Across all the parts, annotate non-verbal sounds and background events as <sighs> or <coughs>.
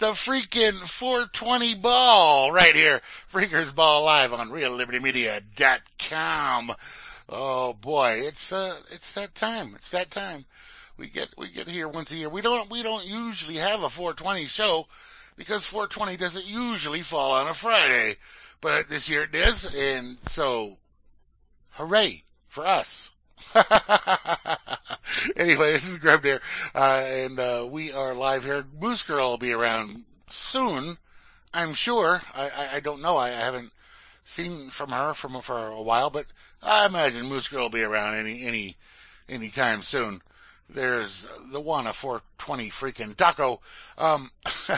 the freaking 420 ball right here. Freeker's Ball live on RealLibertyMedia.com. Oh boy, it's uh, it's that time. It's that time. We get we get here once a year. We don't we don't usually have a 420 show because 420 doesn't usually fall on a Friday, but this year it does, and so hooray for us. <laughs> anyway, this is Grub there, uh, and uh, we are live here. Moose Girl will be around soon, I'm sure. I, I, I don't know. I, I haven't seen from her from for a while, but I imagine Moose Girl will be around any any any time soon. There's the one a 420 freaking taco. Um, <laughs>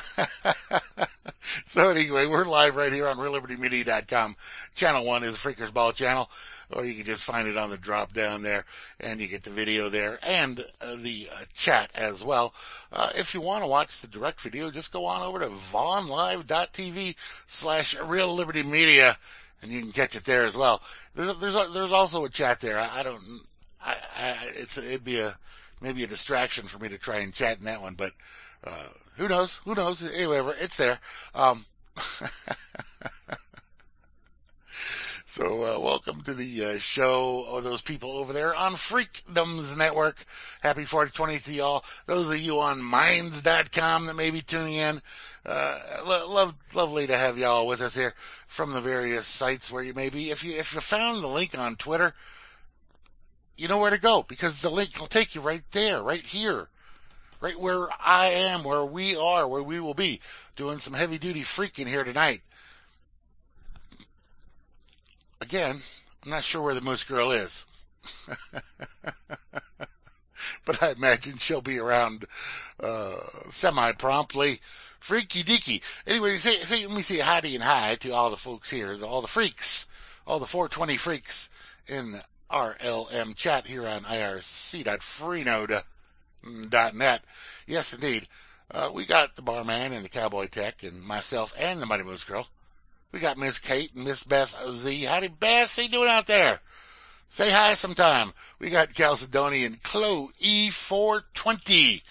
so anyway, we're live right here on RealLibertyMedia.com. Channel one is Freeker's Ball channel or you can just find it on the drop down there, and you get the video there and uh, the uh, chat as well. Uh, if you want to watch the direct video, just go on over to vaughnlive.tv slash Real Liberty Media, and you can catch it there as well. There's there's there's also a chat there. I, I don't. I, I it's it'd be a maybe a distraction for me to try and chat in that one, but uh, who knows? Who knows? Anyway, it's there. Um, <laughs> So uh, welcome to the uh, show, all those people over there on Freakdoms Network. Happy 420 to y'all. Those of you on Minds.com that may be tuning in, uh, lo- love, lovely to have y'all with us here from the various sites where you may be. If you if you found the link on Twitter, you know where to go because the link will take you right there, right here, right where I am, where we are, where we will be doing some heavy duty freaking here tonight again, I'm not sure where the Moose Girl is. <laughs> but I imagine she'll be around uh, semi promptly. Freaky deaky. Anyway, say, say, let me say hi and hi to all the folks here, all the freaks, all the 420 freaks in RLM chat here on irc.freenode.net. Yes, indeed. Uh, we got the barman and the cowboy tech and myself and the Mighty Moose Girl. We got Miss Kate and Miss Beth Z. Howdy, Beth? How you doing out there? Say hi sometime. We got Chalcedonian Chloe E420.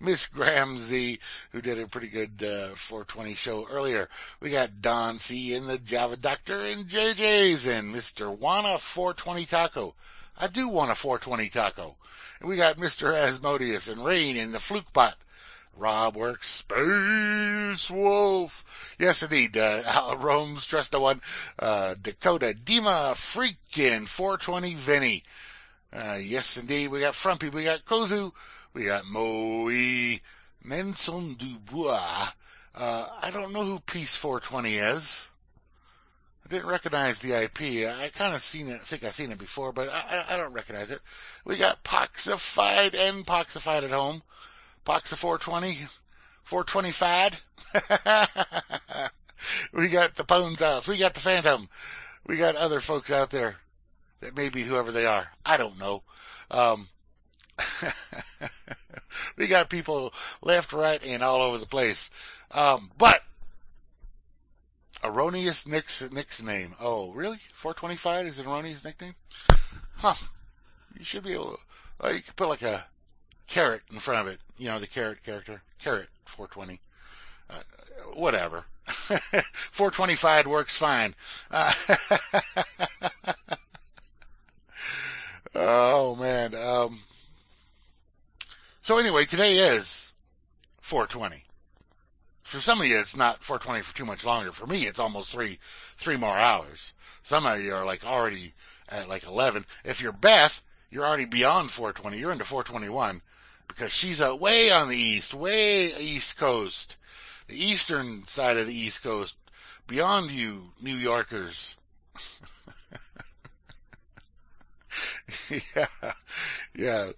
Miss Graham Z, who did a pretty good uh, 420 show earlier. We got Don C and the Java Doctor and JJ's and Mr. Wanna 420 Taco. I do want a 420 taco. And we got Mr. Asmodeus and Rain and the Fluke Bot. Rob works Space Wolf. Yes, indeed. Uh, <laughs> Rome's Trust the One. Uh, Dakota Dima Freakin' 420 Vinny. Uh, yes, indeed. We got Frumpy. We got Kozu. We got Moe. Menson Dubois. Uh, I don't know who Peace 420 is. I didn't recognize the IP. I kind of seen it. I think I've seen it before, but I, I don't recognize it. We got Poxified and Poxified at home. Poxa 420. 425. <laughs> we got the House. We got the Phantom. We got other folks out there that may be whoever they are. I don't know. Um, <laughs> we got people left, right, and all over the place. Um, but erroneous Nick's Nick's name. Oh, really? 425 is an erroneous nickname? Huh. You should be able. To, uh, you could put like a carrot in front of it. You know the carrot character. Carrot 420. Uh, whatever. <laughs> 425 works fine. Uh, <laughs> oh man. Um, so anyway, today is 420. For some of you, it's not 420 for too much longer. For me, it's almost three three more hours. Some of you are like already at like 11. If you're Beth, you're already beyond 420. You're into 421 because she's uh, way on the east, way east coast the eastern side of the East Coast, beyond you, New Yorkers. <laughs> yeah, yeah.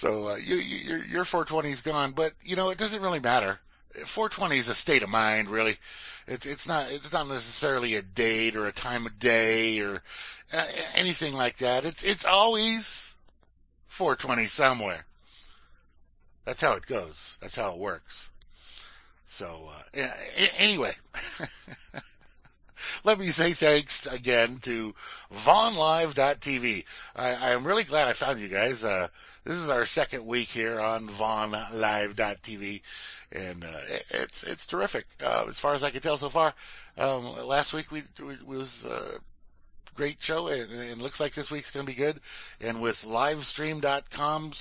So uh, you, you, your your 420 is gone, but you know it doesn't really matter. 420 is a state of mind, really. It's it's not it's not necessarily a date or a time of day or uh, anything like that. It's it's always 420 somewhere. That's how it goes. That's how it works. So uh, anyway, <laughs> let me say thanks again to VaughnLive.tv. I, I'm really glad I found you guys. Uh, this is our second week here on VaughnLive.tv, and uh, it's it's terrific uh, as far as I can tell so far. Um, last week we, we was uh, great show, and, and looks like this week's going to be good. And with Livestream.com's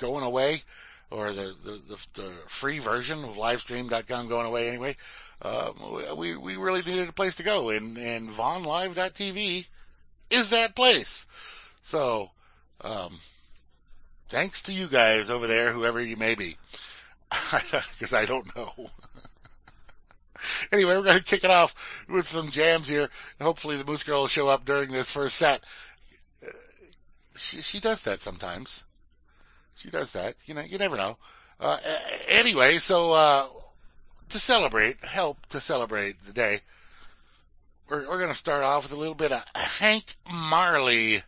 going away, or the, the, the, the free version of Livestream.com going away anyway, uh, we we really needed a place to go, and and VaughnLive.tv is that place. So, um, thanks to you guys over there, whoever you may be, <laughs> because I don't know. <laughs> anyway, we're going to kick it off with some jams here. Hopefully, the Moose Girl will show up during this first set. Uh, she she does that sometimes. She does that. You know, you never know. Uh, anyway, so uh, to celebrate, help to celebrate the day, we're, we're going to start off with a little bit of Hank Marley.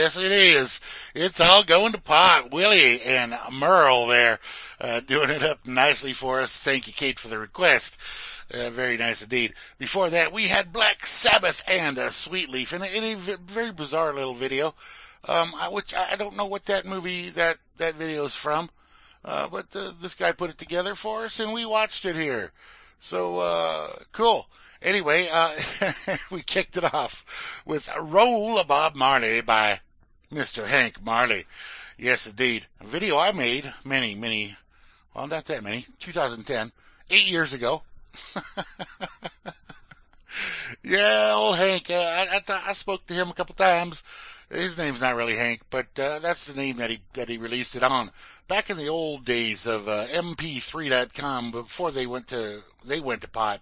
Yes, it is. It's all going to pot. Willie and Merle there uh, doing it up nicely for us. Thank you, Kate, for the request. Uh, very nice indeed. Before that, we had Black Sabbath and a Sweet Leaf in a, in a very bizarre little video, um, which I don't know what that movie that that video is from, uh, but uh, this guy put it together for us, and we watched it here. So uh, cool. Anyway, uh, <laughs> we kicked it off with "Roll of Bob Marley" by Mr. Hank Marley. Yes, indeed. A video I made many, many, well, not that many, 2010, eight years ago. <laughs> yeah, old Hank. Uh, I, I, I spoke to him a couple times. His name's not really Hank, but uh, that's the name that he that he released it on. Back in the old days of uh, MP3.com, before they went to they went to pot,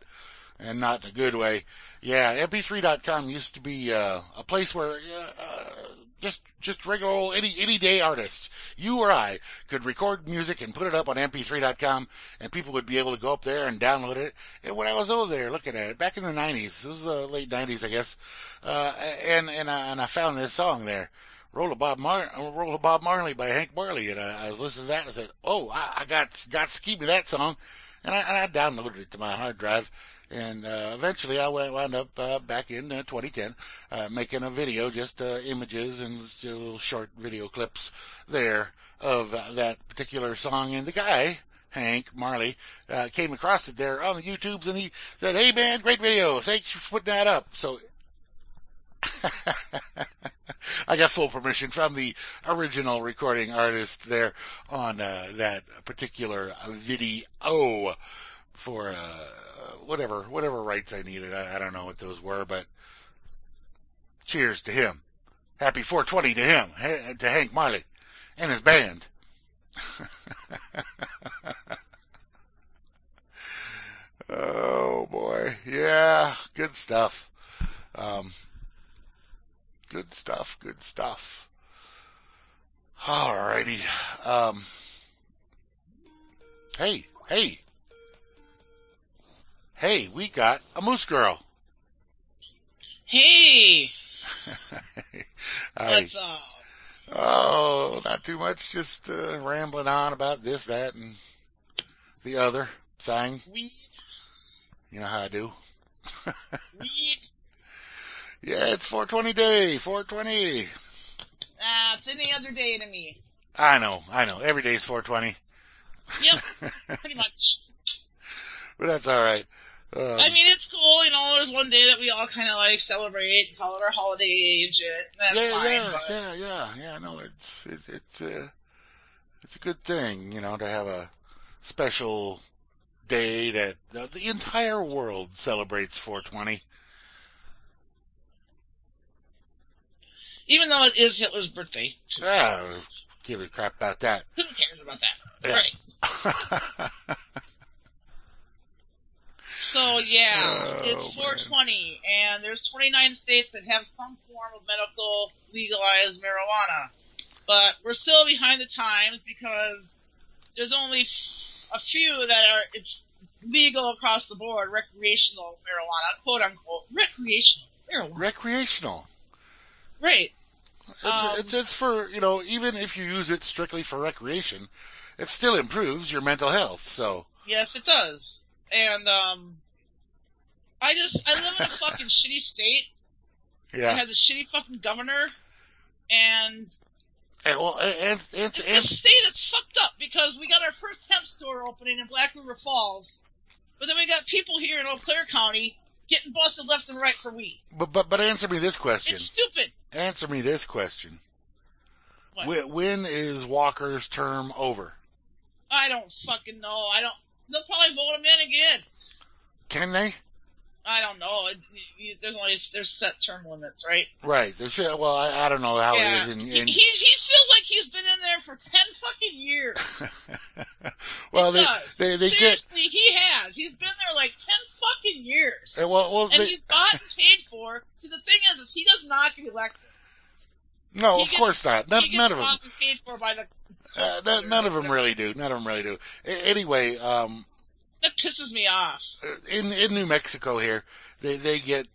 and not in a good way. Yeah, MP3.com used to be uh, a place where uh, just just regular old any any day artists, you or I, could record music and put it up on MP3.com, and people would be able to go up there and download it. And when I was over there looking at it back in the 90s, this was the late 90s, I guess, uh, and and I, and I found this song there. Roll of Bob Mar- Roll of Bob Marley by Hank Marley, and I, I was listening to that and I said, "Oh, I, I got got to keep me that song," and I, and I downloaded it to my hard drive, and uh, eventually I wound up uh, back in uh, 2010 uh, making a video, just uh, images and little short video clips there of uh, that particular song. And the guy, Hank Marley, uh, came across it there on the YouTubes, and he said, "Hey man, great video! Thanks for putting that up." So. <laughs> I got full permission from the original recording artist there on uh, that particular video for uh, whatever whatever rights I needed. I, I don't know what those were, but cheers to him. Happy 420 to him, to Hank Marley and his band. <laughs> oh boy, yeah, good stuff. Um, good stuff, good stuff. Alrighty. Um, hey, hey, hey, we got a moose girl. Hey. <laughs> What's up? Oh, not too much. Just uh, rambling on about this, that, and the other thing. Weed. You know how I do. Weed. <laughs> Yeah, it's 420 day. 420. Ah, uh, it's any other day to me. I know, I know. Every day is 420. Yep, <laughs> pretty much. but that's all right. Um, I mean, it's cool, you know. There's one day that we all kind of like celebrate, call it our holiday and shit. That's yeah, fine, yeah, but... yeah, yeah, yeah. No, it's it's it's uh, it's a good thing, you know, to have a special day that uh, the entire world celebrates 420. Even though it is Hitler's birthday. Ah, give a crap about that. Who cares about that? Yeah. Right. <laughs> So yeah, Oh, it's 420, man. and there's 29 states that have some form of medical legalized marijuana, but we're still behind the times because there's only a few that are it's legal across the board, recreational marijuana, quote unquote, recreational marijuana. Recreational. Right. It's, Um, it's it's for you know even if you use it strictly for recreation, it still improves your mental health. So Yes, it does. And um, I just I live in a <laughs> fucking shitty state. yeah, It has a shitty fucking governor, and and well, and and, it's and, a state that's fucked up because we got our first hemp store opening in Black River Falls, but then we got people here in Eau Claire County getting busted left and right for weed. but but but answer me this question. It's stupid. Answer me this question. What? Wh- When is Walker's term over? I don't fucking know. I don't. They'll probably vote him in again. Can they? I don't know. It, you, there's only there's set term limits, right? Right. Should, well, I, I don't know how yeah. it is in. he, in he he feels like he's been in there for ten fucking years. <laughs> well, He they does. they they get he has. He's been there like ten fucking years. uh, well well and they, he's bought and paid for. See, the thing is, is he does not get elected. no, he of gets- course not. None, none of them. bought and paid for by the. Uh, none, none of them really do. None of them really do. A- anyway, um, That pisses me off. in in New Mexico here, they they get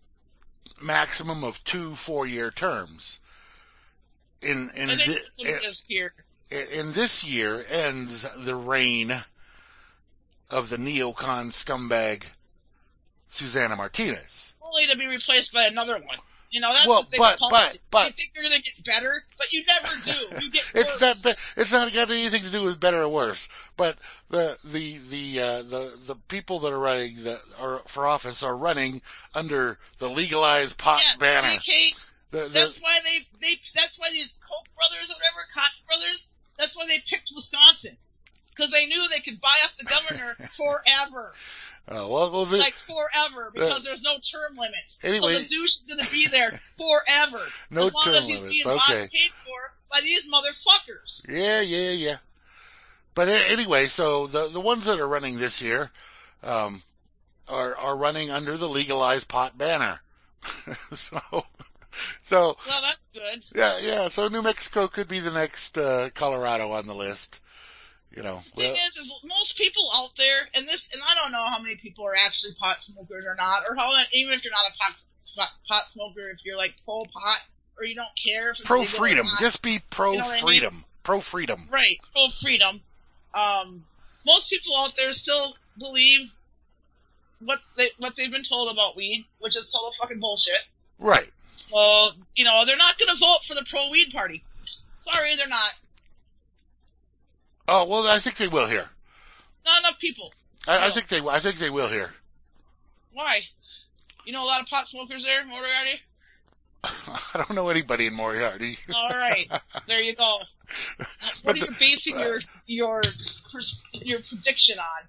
maximum of two four year terms. In in I think thi- that's what it is in this year ends the reign of the neocon scumbag Susana Martinez. Only to be replaced by another one. You know, that's Well, what they but- call but- it. but- you think you're gonna get better, but you never do. You <laughs> get It's worse. not. It's not got anything to do with better or worse. But the the the uh, the the people that are running that are for office are running under the legalized pot yeah, banner. Kate, The, the, that's why they they that's why these Koch brothers or whatever, Koch brothers, that's why they picked Wisconsin. Because they knew they could buy off the governor <laughs> forever. Uh, well, well, the, Like forever, because there's no term limit. Anyway. so the douche is gonna be there forever. No as long term as he's limits, being okay. paid for by these motherfuckers. Yeah, yeah, yeah. But anyway, so the the ones that are running this year um, are are running under the legalized pot banner. <laughs> so, so Well, that's good. yeah, yeah. So New Mexico could be the next uh, Colorado on the list. You know, thing well, is, is most people out there, and this, and I don't know how many people are actually pot smokers or not, or how even if you're not a pot pot, smoker, if you're like pro pot or you don't care if it's pro freedom. Just be pro You know what I mean? freedom. Pro freedom. right, pro freedom. Um, most people out there still believe what they what they've been told about weed, which is total fucking bullshit. Right. Well, you know, they're not going to vote for the pro weed party. Sorry, they're not. Oh well, I think they will here. Not enough people. I, I think they. I think they will here. Why? You know a lot of pot smokers there, Moriarty? <laughs> I don't know anybody in Moriarty. All right, <laughs> there you go. What But are you the- basing your uh, your your prediction on?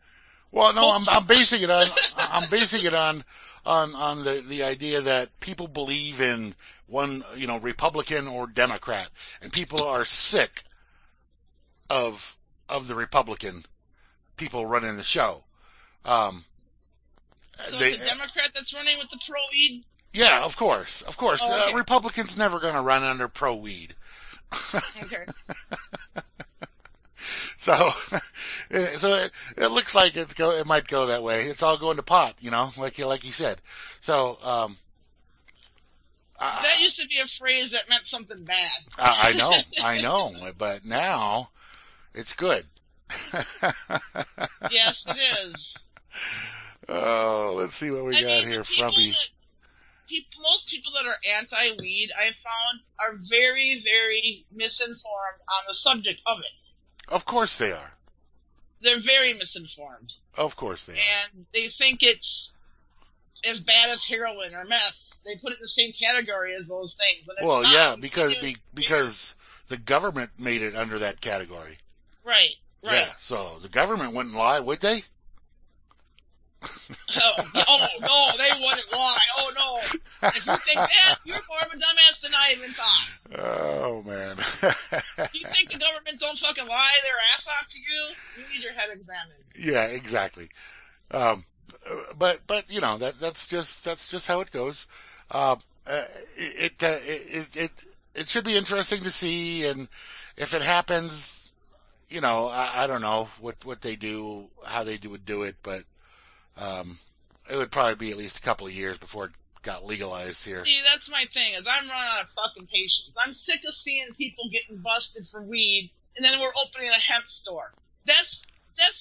Well, no, I'm I'm basing it on <laughs> I'm basing it on on on the the idea that people believe in one, you know, Republican or Democrat, and people are sick of of the Republican people running the show. Um, So they, a Democrat that's running with the pro weed. yeah, of course, of course. Oh, uh. Republicans never going to run under pro weed. Okay. <laughs> so, <laughs> so it, it looks like it's go. It might go that way. It's all going to pot, you know, like you like you said. So, um, That used to be a phrase that meant something bad. I know, <laughs> I know, but now it's good. yes, it is. <laughs> Oh, let's see what we I got mean, here, people Frumpy. that- peop- most people that are anti-weed, I found, are very, very misinformed on the subject of it. Of course they are. They're very misinformed. Of course they are. and they think it's as bad as heroin or meth. They put it in the same category as those things. Well, not. yeah, because be, because the government made it under that category. Right, right. Yeah, so the government wouldn't lie, would they? <laughs> Oh, oh no, they wouldn't lie. Oh no. If you think that, <laughs> you're more of a dumbass than I even thought. oh man. <laughs> You think the government don't fucking lie their ass off to you? You need your head examined. yeah, exactly. Um, but but you know that that's just that's just how it goes. Uh, uh, it, uh, it it it it should be interesting to see, and if it happens, you know, I, I don't know what what they do, how they do would do it, but um, it would probably be at least a couple of years before it got legalized here. See, that's my thing. Is I'm running out of fucking patience. I'm sick of seeing people getting busted for weed, and then we're opening a hemp store. That's that's.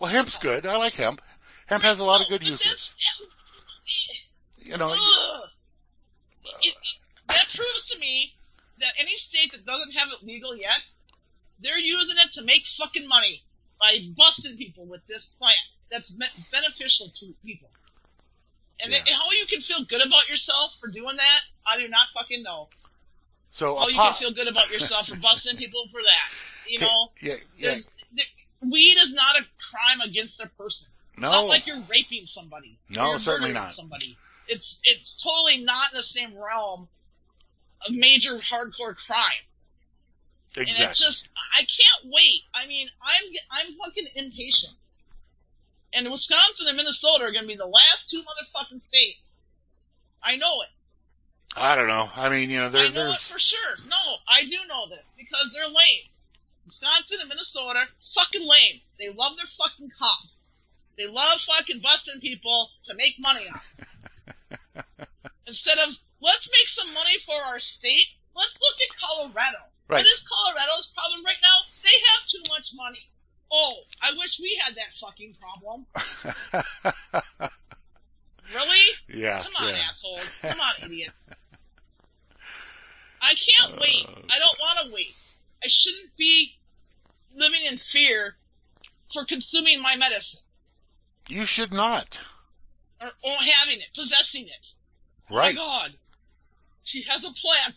Well, hemp's good. I like hemp. Hemp has a lot of good uses. You know, It, it, that proves to me that any state that doesn't have it legal yet, they're using it to make fucking money by busting people with this plant that's beneficial to people. And, Yeah. and how you can feel good about yourself for doing that, I do not fucking know. so How you can feel good about yourself for busting people for that. You know, yeah, yeah. there, weed is not a crime against a person. It's not like you're raping somebody. No, certainly not. Somebody. It's it's totally not in the same realm of major hardcore crime. And it's just I can't wait. I mean, I'm I'm fucking impatient. And Wisconsin and Minnesota are going to be the last two motherfucking states. I know it. I don't know. I mean, you know, there, I know there's it for sure. No, I do know this because they're lame. Wisconsin and Minnesota, fucking lame. They love their fucking cops. They love fucking busting people to make money on. <laughs> Instead of let's make some money for our state, let's look at Colorado. Right. What is Colorado's problem right now? They have too much money. Oh, I wish we had that fucking problem. <laughs> Really? yeah, Come on, yeah. assholes. Come on, idiots. <laughs> I can't wait. Uh, I don't want to wait. I shouldn't be living in fear for consuming my medicine You should not. or, or having it, possessing it. Right. Oh my God. She has a plant.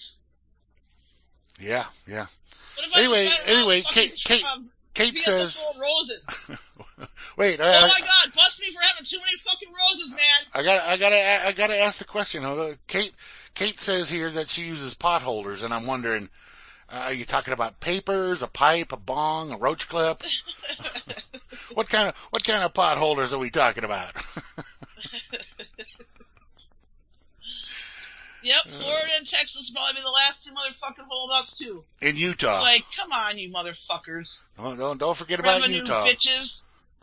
Yeah, yeah. I Anyway, just got a anyway, Kate- Kate- Kate says. roses. <laughs> Wait, I, oh my God! Bust me for having too many fucking roses, man. I got, I got to, I got to ask the question. Kate, Kate says here that she uses pot holders, and I'm wondering, uh, are you talking about papers, a pipe, a bong, a roach clip? <laughs> <laughs> What kind of, what kind of pot holders are we talking about? Yep, mm. Florida and Texas will probably be the last two motherfucking holdups too. In Utah. Like, come on, you motherfuckers. don't, don't, don't forget about Revenue Utah. bitches.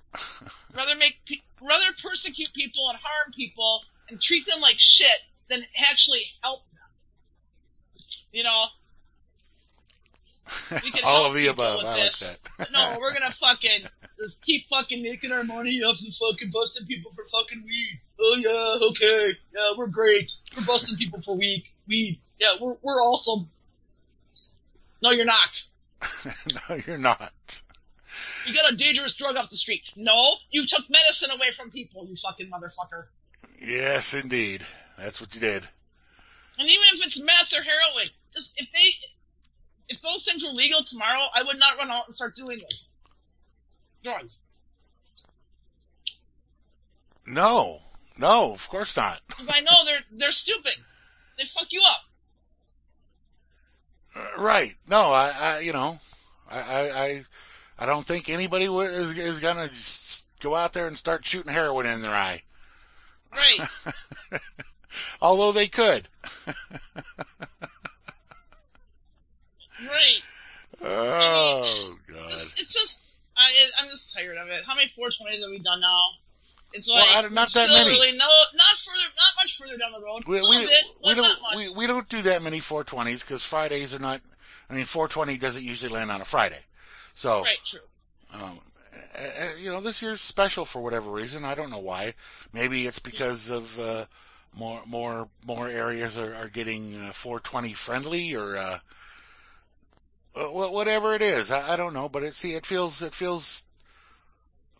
<laughs> Rather make rather persecute people and harm people and treat them like shit than actually help them. You know, <laughs> We can All of the above. I like that. no, we're gonna <laughs> fucking just keep fucking making our money off and fucking busting people for fucking weed. Oh yeah, okay, yeah, we're great. We're busting people for weed. Weed. Yeah, we're we're awesome. No, you're not. <laughs> no, you're not. You got a dangerous drug off the street. No, you took medicine away from people, you fucking motherfucker. Yes, indeed. That's what you did. And even if it's meth or heroin, just if they, if those things were legal tomorrow, I would not run out and start doing those drugs. No, no, of course not. <laughs> Because I know they're they're stupid. They fuck you up. Uh, Right. No, I, I you know, I, I, I, I don't think anybody is, is gonna go out there and start shooting heroin in their eye. Right. <laughs> Although they could. Right. <laughs> oh God. It's, it's just I I'm just tired of it. How many 420s have we done now? It's Well, like I don't- not that many. Really, no, not further, not much further down the road. We, we, bit, we don't we, we don't do that many 420s because Fridays are not. I mean, 420 doesn't usually land on a Friday, so right, true. um, uh, you know this year's special for whatever reason. I don't know why. Maybe it's because of uh, more more more areas are, are getting uh, 420 friendly or uh, uh, whatever it is. I, I don't know, but it see it feels it feels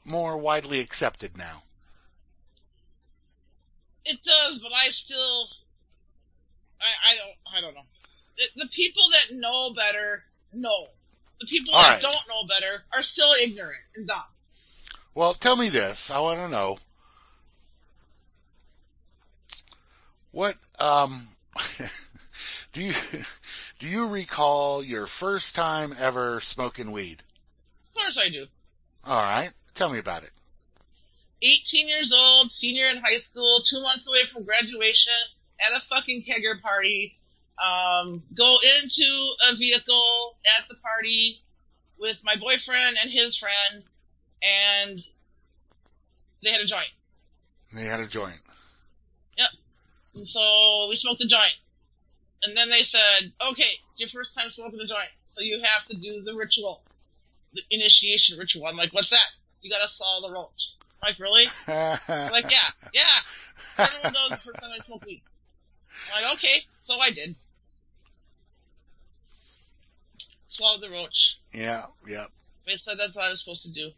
more widely accepted now. It does, but I still, I, I don't, I don't know. The, the people that know better know. The people All that right. don't know better are still ignorant and dumb. Well, tell me this. I want to know what um <laughs> do you do you recall your first time ever smoking weed? Of course I do. All right, tell me about it. 18 years old, senior in high school, two months away from graduation, at a fucking kegger party. Um, go into a vehicle at the party, with my boyfriend and his friend, and they had a joint. They had a joint. Yep. And so we smoked a joint. And then they said, okay, it's your first time smoking a joint, so you have to do the ritual, the initiation ritual. I'm like, what's that? You gotta swallow the roach. Like, really? Like, yeah, yeah. Everyone knows the first time I smoked weed. I'm like, okay, so I did. Swallowed the roach. Yeah, yeah. They said that's what I was supposed to do.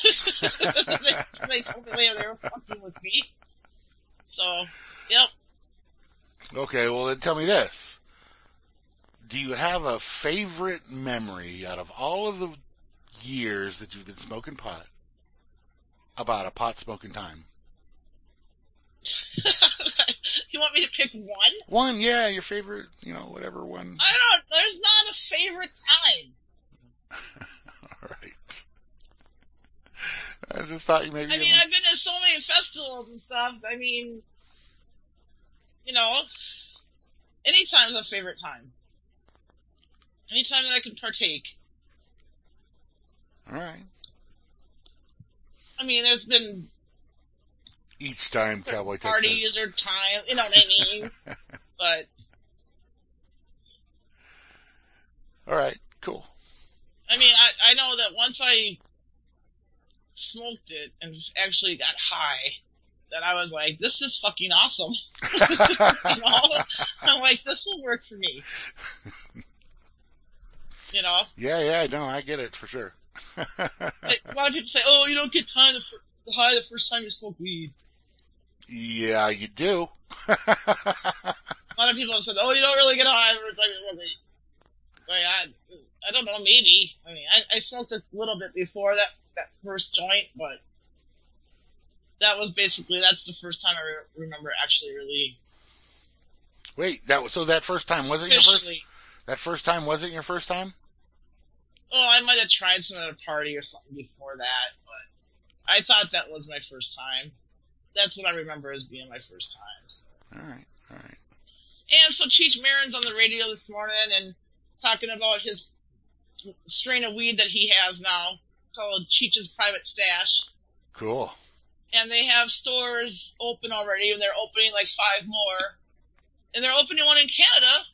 <laughs> they, they told me they were fucking with me. So, yep. Okay, well then tell me this. Do you have a favorite memory out of all of the years that you've been smoking pot about a pot smoking time? <laughs> you want me to pick one? One, yeah, your favorite, you know, whatever one. I don't. There's not a favorite time. <laughs> All right. I just thought you maybe. I mean, I've been to so many festivals and stuff. I mean, you know, anytime's a favorite time. Anytime that I can partake. All right. I mean, there's been Each time Cowboy parties or time, you know what I mean? <laughs> but All right, cool. I mean, I I know that once I smoked it and actually got high, that I was like, this is fucking awesome. <laughs> you know, I'm like, this will work for me. <laughs> You know, Yeah, yeah, no, I get it for sure. Like, a lot of people say, oh, you don't get high the, fir- high the first time you smoke weed. yeah, you do. A lot of people have said, oh, you don't really get high the first time you smoke weed. Like, I, I don't know, maybe. I mean, I, I smoked a little bit before that that first joint, but that was basically that's the first time I re- remember actually really Wait, that was so that first time wasn't your first. That first time wasn't your first time. Oh, I might have tried some at a party or something before that, but I thought that was my first time. That's what I remember as being my first time. All right, all right. And so Cheech Marin's on the radio this morning and talking about his strain of weed that he has now called Cheech's Private Stash. Cool. And they have stores open already, and they're opening like five more. And they're opening one in Canada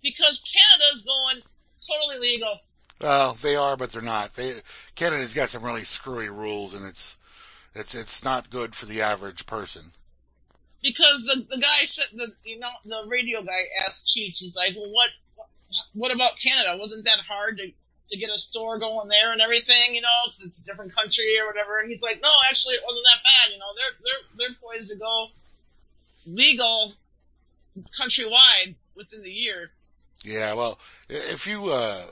because Canada's going totally legal. Well, they are, but they're not. They Canada's got some really screwy rules, and it's it's it's not good for the average person. because the the guy said the you know the radio guy asked Cheech, he's like, well, what what about Canada? Wasn't that hard to to get a store going there and everything? You know, 'cause it's a different country or whatever. And he's like, no, actually, it wasn't that bad. You know, they're they're they're poised to go legal countrywide within the year. Yeah, well, if you uh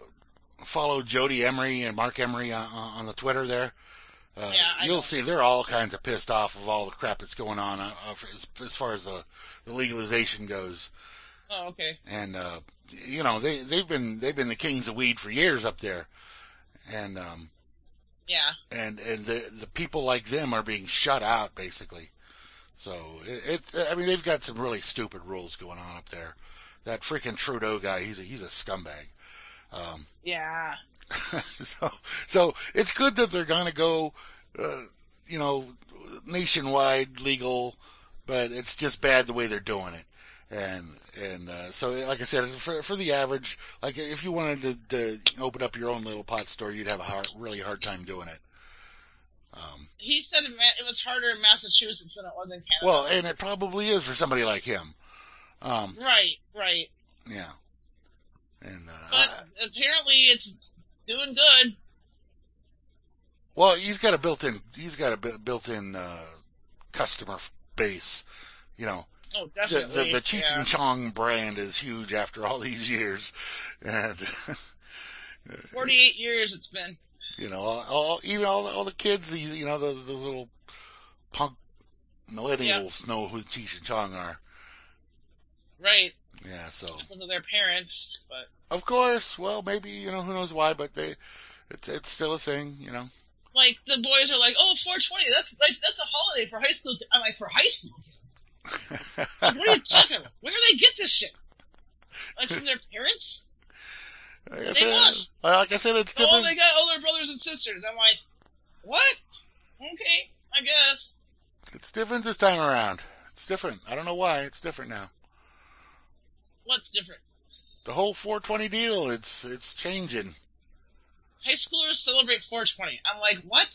follow Jodie Emery and Marc Emery on, on the Twitter there, uh, Yeah, you'll see they're all kinds of pissed off of all the crap that's going on uh, uh, as, as far as the, the legalization goes. Oh, okay. And uh, you know they they've been they've been the kings of weed for years up there, and um, Yeah. and and the the people like them are being shut out basically. So it, it I mean they've got some really stupid rules going on up there. That freaking Trudeau guy, he's a he's a scumbag. Um, Yeah. <laughs> so so it's good that they're going to go, uh, you know, nationwide legal, but it's just bad the way they're doing it. And and uh, so like I said, for for the average, like if you wanted to, to open up your own little pot store, you'd have a hard, really hard time doing it. Um, He said it, was harder in Massachusetts than it was in Canada. well, and it probably is for somebody like him. Um, right, right. yeah. And uh, But apparently it's doing good. Well, he's got a built-in he's got a built-in uh, customer base. You know, Oh, definitely. the, the Cheech yeah. and Chong brand is huge after all these years, and <laughs> 48 years it's been. you know, all, all even all all the kids, the you know the the little punk millennials know who Cheech and Chong are. Right. Yeah, so Because of their parents. But of course, well, maybe you know who knows why, but they it's it's still a thing, you know. like the boys are like, oh, 420. That's like that's a holiday for high school. I'm like, for high school. Like, what are you <laughs> talking about? Where do they get this shit? Like from their parents? Like I They said. Like I said, it's Oh, different. they got older brothers and sisters. I'm like, what? Okay, I guess. It's different this time around. It's different. I don't know why. It's different now. What's different? The whole 420 deal. It's it's changing. High schoolers celebrate 420. I'm like, what?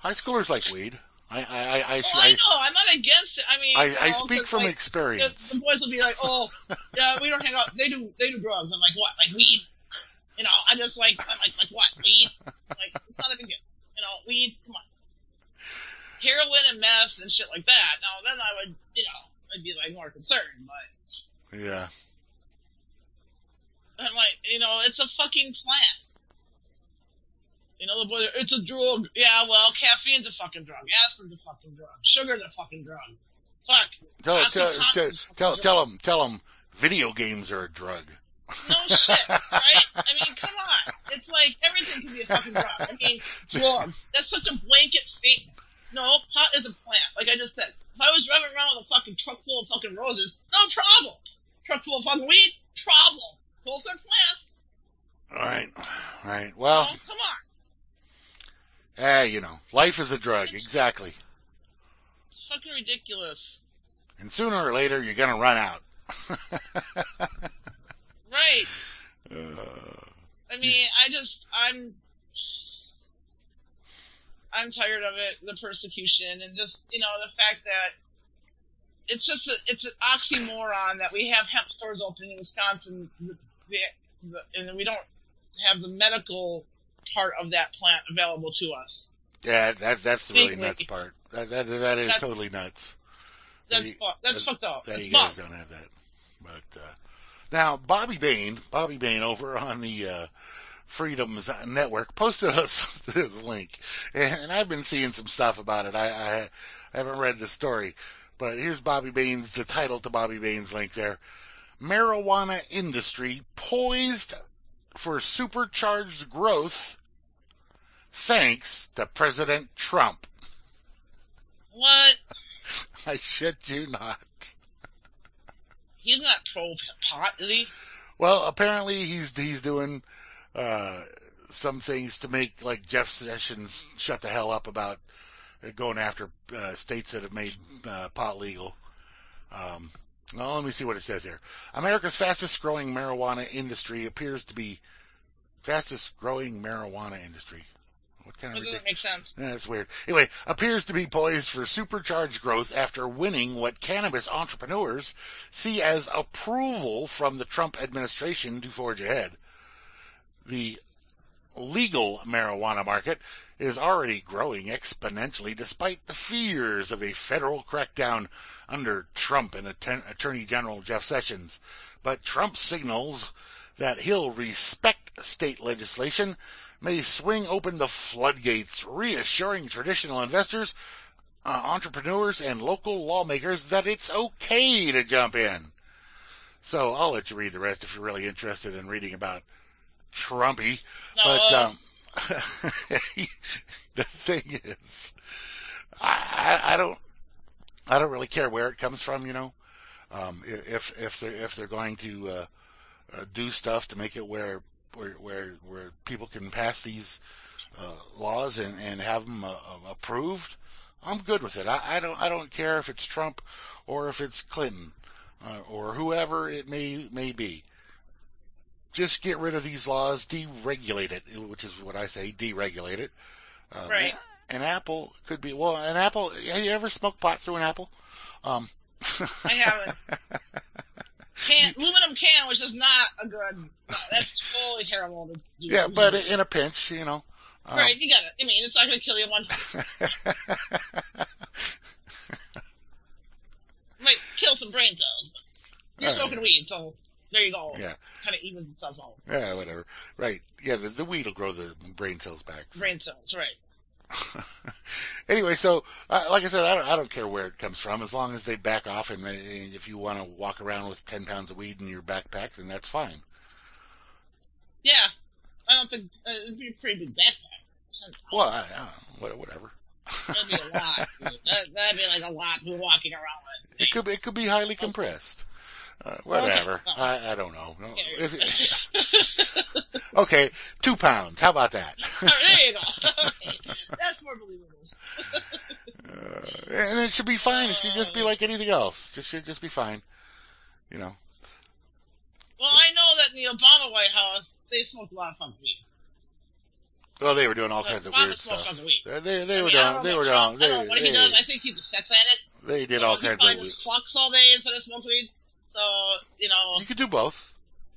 High schoolers like weed. I I I I, Oh, I know. I'm not against it. I mean, I, I know, speak from like, experience. the, the boys will be like, oh, <laughs> yeah, we don't hang out. They do they do drugs. I'm like, what? Like weed? You know, I just like I'm like like what? Weed? Like it's not a big deal. You know, weed. Come on. Heroin and meth and shit like that. Now then I would you know I'd be like more concerned, but Yeah. I'm like you know it's a fucking plant. You know the boy, it's a drug. Yeah, well, caffeine's a fucking drug. Aspirin's a fucking drug. Sugar's a fucking drug. Fuck. Tell tell tell tell, drug. tell them tell them video games are a drug. No shit, right? I mean, come on. It's like everything can be a fucking drug. I mean, drugs. That's such a blanket statement. No, pot is a plant. Like I just said. If I was driving around with a fucking truck full of fucking roses, no problem. Truck full of fucking weed, problem. Those are plants. All right. All right. Well, no, come on. eh, you know, life is a drug. Exactly. It's fucking ridiculous. And sooner or later, you're gonna run out. <laughs> Right. uh, I mean, I just, I'm, I'm tired of it, the persecution, and just, you know, the fact that it's just, a, it's an oxymoron that we have hemp stores open in Wisconsin, the, the, and we don't have the medical part of that plant available to us. yeah, that that's the really nuts part. That that that is That's- totally nuts. That's That- fu- that's that- fucked up. That you guys don't have that. But uh, now Bobby Bain, Bobby Bain over on the uh, Freedoms Network posted us <laughs> this link, and I've been seeing some stuff about it. I, I, I haven't read the story, but here's Bobby Baines, the title to Bobby Baines' link there. Marijuana industry poised for supercharged growth thanks to President Trump. What? <laughs> I shit you not. He's not pro pot, is he? Well, apparently he's he's doing uh, some things to make like Jeff Sessions shut the hell up about going after uh, states that have made uh, pot legal. Um, well, let me see what it says here. America's fastest growing marijuana industry appears to be fastest growing marijuana industry. What kind That of doesn't ridiculous? make sense. Yeah, That's weird. Anyway, appears to be poised for supercharged growth after winning what cannabis entrepreneurs see as approval from the Trump administration to forge ahead. The legal marijuana market is already growing exponentially despite the fears of a federal crackdown under Trump and Attorney General Jeff Sessions. But Trump signals that he'll respect state legislation may swing open the floodgates, reassuring traditional investors, uh, entrepreneurs, and local lawmakers that it's okay to jump in. So I'll let you read the rest if you're really interested in reading about Trumpy. No, But uh, um, <laughs> the thing is, I, I don't I don't really care where it comes from. You know, um, if if they're if they're going to uh, uh, do stuff to make it where where where where people can pass these uh, laws and and have them uh, uh, approved, I'm good with it. I, I don't I don't care if it's Trump or if it's Clinton uh, or whoever it may may be. Just get rid of these laws, deregulate it, which is what I say, deregulate it. Um, Right. An apple could be well. An apple. Have you ever smoked pot through an apple? Um, <laughs> I haven't. <laughs> Can aluminum can, which is not a good. That's totally terrible to do. yeah, but in a pinch, you know. Um, right, you got it. I mean, it's not going to kill you one time. <laughs> Might kill some brain cells, but you're right. smoking weed, so there you go. yeah, Kind of evens itself out. yeah, whatever. Right. Yeah, the, the weed will grow the brain cells back. Brain cells, right? <laughs> anyway, so uh, like I said, I don't, I don't care where it comes from, as long as they back off, and, and if you want to walk around with ten pounds of weed in your backpack, then that's fine. Yeah, I don't think uh, it'd be a pretty big backpack. Well, I, I don't know, whatever. That'd be a lot. dude. <laughs> that, that'd be like a lot to be walking around with. It could be, it could be highly compressed. Uh, whatever. <laughs> I, I don't know. <laughs> Okay. two pounds. How about that? <laughs> there you go. Okay. That's more believable. uh, and it should be fine. It should just be like anything else. Just should just be fine. You know. well, I know that in the Obama White House, they smoked a lot of fucking weed. Well, they were doing all kinds of weird stuff. They they, were doing they were doing I don't know what he they does. I think he's a sex addict. they, they did all kinds of weird. fucks all day instead of smoking weed. So you know, You could do both.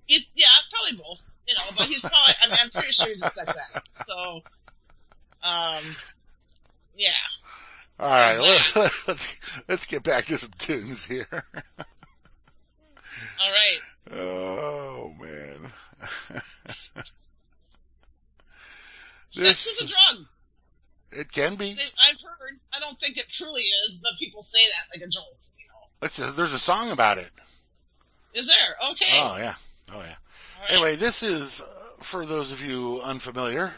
He's, yeah, probably both. You know, but he's probably. I mean, I'm pretty sure he's a sex addict. So, um, yeah. All right, let's <laughs> let's, let's get back to some tunes here. All right. oh man. Sex is a drug. it can be. I've heard. I don't think it truly is, but people say that like a joke. You know. It's a, there's a song about it. Is there? Okay. Oh yeah. Oh yeah. All right. Anyway, this is uh, for those of you unfamiliar,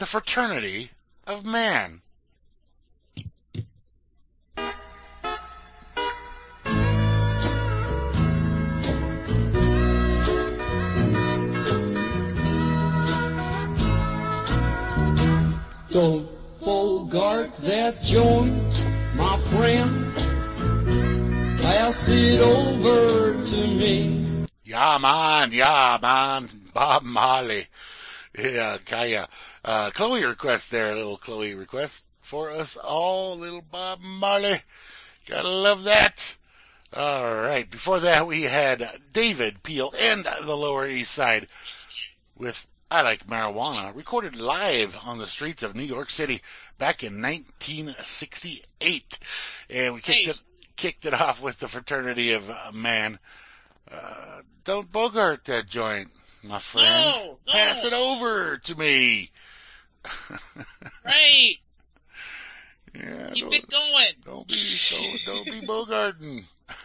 the fraternity of man. Don't bogart that joint, my friend. Pass it over to me. Yeah, man. Yeah, man. Bob Marley. Yeah, Kaya. Uh, Chloe request there, a little Chloe request for us all, little Bob Marley. Gotta love that. All right. Before that, we had David Peel and the Lower East Side with I Like Marijuana, recorded live on the streets of New York City back in 1968. And we kicked Hey. it kicked it <laughs> off with the Fraternity of uh, Man. Uh, don't bogart that joint, my friend. No, no. Pass it over to me. <laughs> Right. yeah, Keep it going. don't be so don't be bogarting.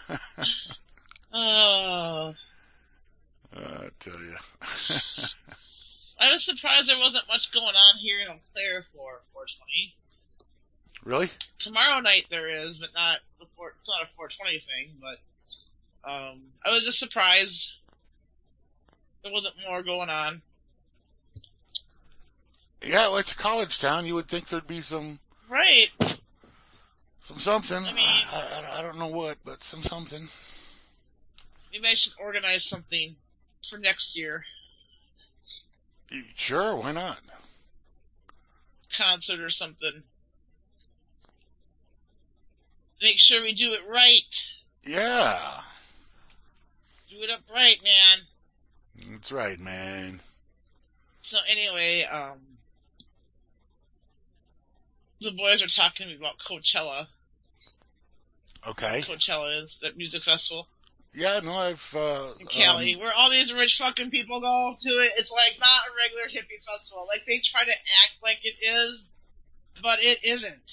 <laughs> Oh. I tell you. I was surprised there wasn't much going on here in Eau Claire for 420. Really? Tomorrow night there is, but not the four, it's not a 420 thing. But um, I was just surprised there wasn't more going on. Yeah, well, it's a college town. You would think there'd be some Right. some something. I mean- I, I, I don't know what, but some something. Maybe I should organize something for next year. Sure, why not? Concert or something. Make sure we do it right. Yeah, Do it up right, man. that's right, man. So anyway, um, the boys are talking to me about Coachella. Okay. Coachella is that music festival Yeah, no, I've uh, in Cali, um, where all these rich fucking people go to it. It's like not a regular hippie festival. Like they try to act like it is, but it isn't.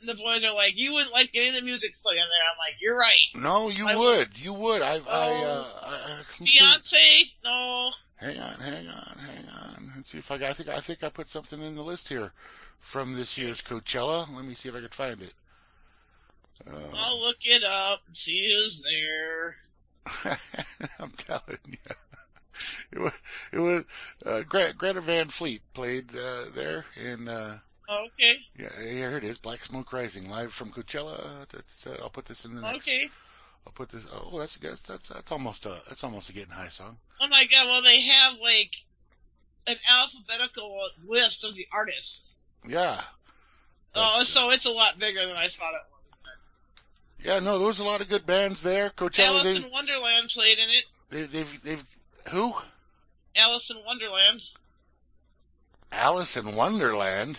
And the boys are like, "You wouldn't like getting the music playing there." I'm like, "You're right." no, you I- would, you would. I, I, Oh. uh, I, I Beyonce, no. Hang on, hang on, hang on. Let's see if I, got- I think, I think I put something in the list here from this year's Coachella. Let me see if I can find it. Uh, I'll look it up and see who's there. <laughs> I'm telling you. It was it was uh, Gre- Greta Van Fleet played uh, there in uh, Oh, okay, yeah here it is Black Smoke Rising live from Coachella. That's, uh, I'll put this in the next. okay. I'll put this. Oh, that's that's that's, that's almost a that's almost a getting high song. Oh my god, well they have like an alphabetical list of the artists. Yeah. Oh, But, uh, so it's a lot bigger than I thought it was. yeah, no, there was a lot of good bands there. Coachella, Alice in Wonderland played in it. they, they've they've who? Alice in Wonderland. Alice in Wonderland.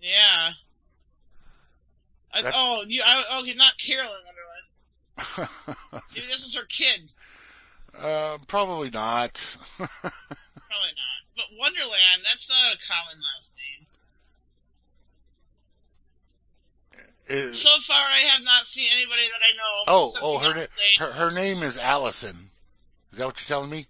Yeah. I, oh, you. I, okay, not Carolyn Wonderland. <laughs> Maybe this is her kid. uh, probably not. <laughs> Probably not. But Wonderland, that's not a common last name. Is- So far, I have not seen anybody that I know. oh, oh, her, na- her her name is Allison. Is that what you're telling me?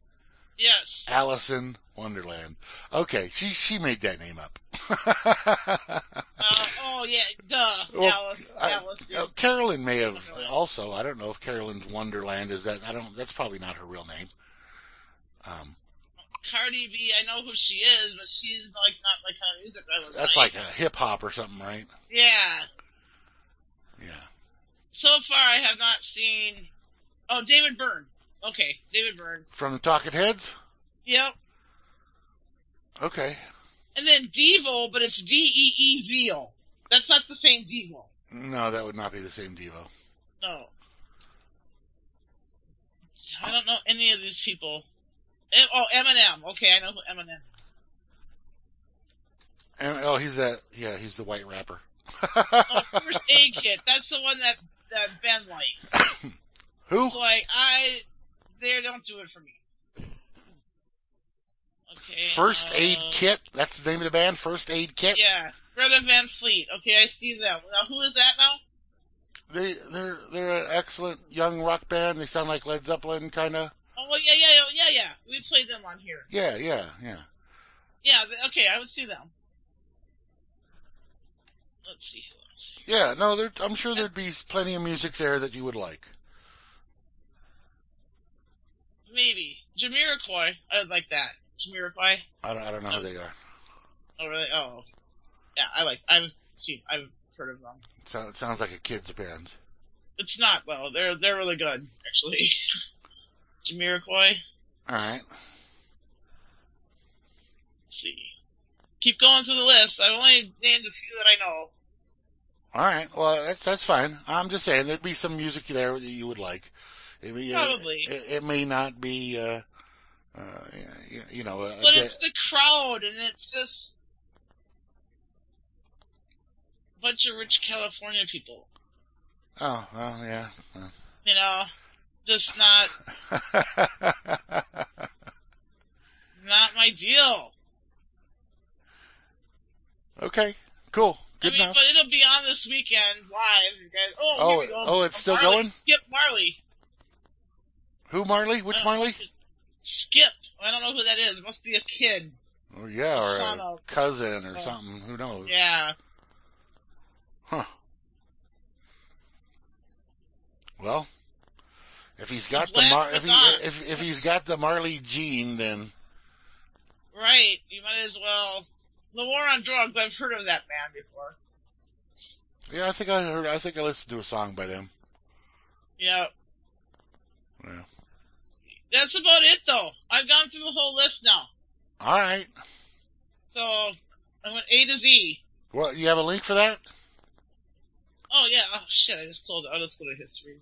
Yes. Alison Wonderland. Okay, she she made that name up. Uh, oh yeah, duh. <laughs> Well, I- Alice. uh, Carolyn may have also. I don't know if Carolyn's Wonderland is that. I don't. That's probably not her real name. Um, Cardi B, I know who she is, but she's like not my kind of music I would that's like a hip hop or something, right? Yeah. Yeah. So far, I have not seen. Oh, David Byrne. Okay, David Byrne. From the Talking Heads. Yep. Okay. And then Devo, but it's D E E V O. That's not the same Devo. No, that would not be the same Devo. No. I don't know any of these people. Eh, oh, Eminem. Okay, I know who Eminem. is. And, oh, he's that. Yeah, he's the white rapper. Oh, First Aid Kit. That's the one that that Ben likes. <coughs> Who? It's like I, they don't do it for me. Okay. First Aid uh, Kit. That's the name of the band. First Aid Kit. Yeah, Greta Van Fleet. Okay, I see them. Now, who is that now? They they're they're an excellent young rock band. They sound like Led Zeppelin, kind of. Oh, well, yeah, yeah, yeah, yeah, yeah. We played them on here. Yeah, yeah, yeah. Yeah, okay, I would see them. Let's see who else. Yeah, no, there, I'm sure there'd be plenty of music there that you would like. Maybe Jamiroquai. I would like that. Jamiroquai. I don't, I don't know who they are. Oh, really? Oh, yeah. I like. I've seen. I've heard of them. So, it sounds like a kid's band. It's not though. They're they're really good actually. <laughs> Jamiroquai. All right. Let's see. Keep going through the list. I've only named a few that I know. All right. Well, that's that's fine. I'm just saying there'd be some music there that you would like. It, may- Probably. It, it may not be, uh, uh, you, know, a, But it's the crowd, and it's just a bunch of rich California people. oh well, yeah. You know, just not <laughs> not my deal. okay. Cool. Good I mean, enough. but it'll be on this weekend live. You guys, oh, Oh, go. oh, it's still Marley. going? Skip Marley. Who Marley? Which Uh, Marley? Skip. I don't know who that is. It must be a kid. Oh yeah, or a cousin or Oh. something. Who knows? Yeah. Huh. Well, if he's got the Mar- if he, if if he's got the Marley gene, then Right. You might as well. The War on Drugs. I've heard of that band before. yeah, I think I heard. I think I listened to a song by them. Yeah. Yeah. That's about it, though. I've gone through the whole list now. All right. So I went A to Z. Well, you have a link for that? Oh yeah. Oh shit! I just closed it. I'll just go to history.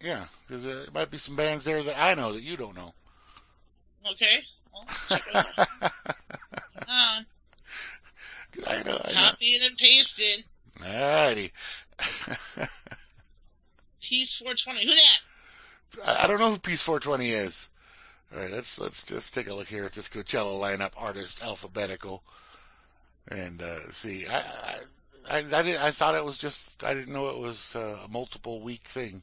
Yeah, because uh, there might be some bands there that I know that you don't know. Okay. Well, check it out. <laughs> Uh, I know. I know. copying and pasting. Alrighty. Piece <laughs> 420. Who that? I don't know who Peace 420 is. All right, let's let's just take a look here at this Coachella lineup, artist alphabetical, and uh, see. I I I, I, did, I thought it was just. I didn't know it was uh, a multiple week thing.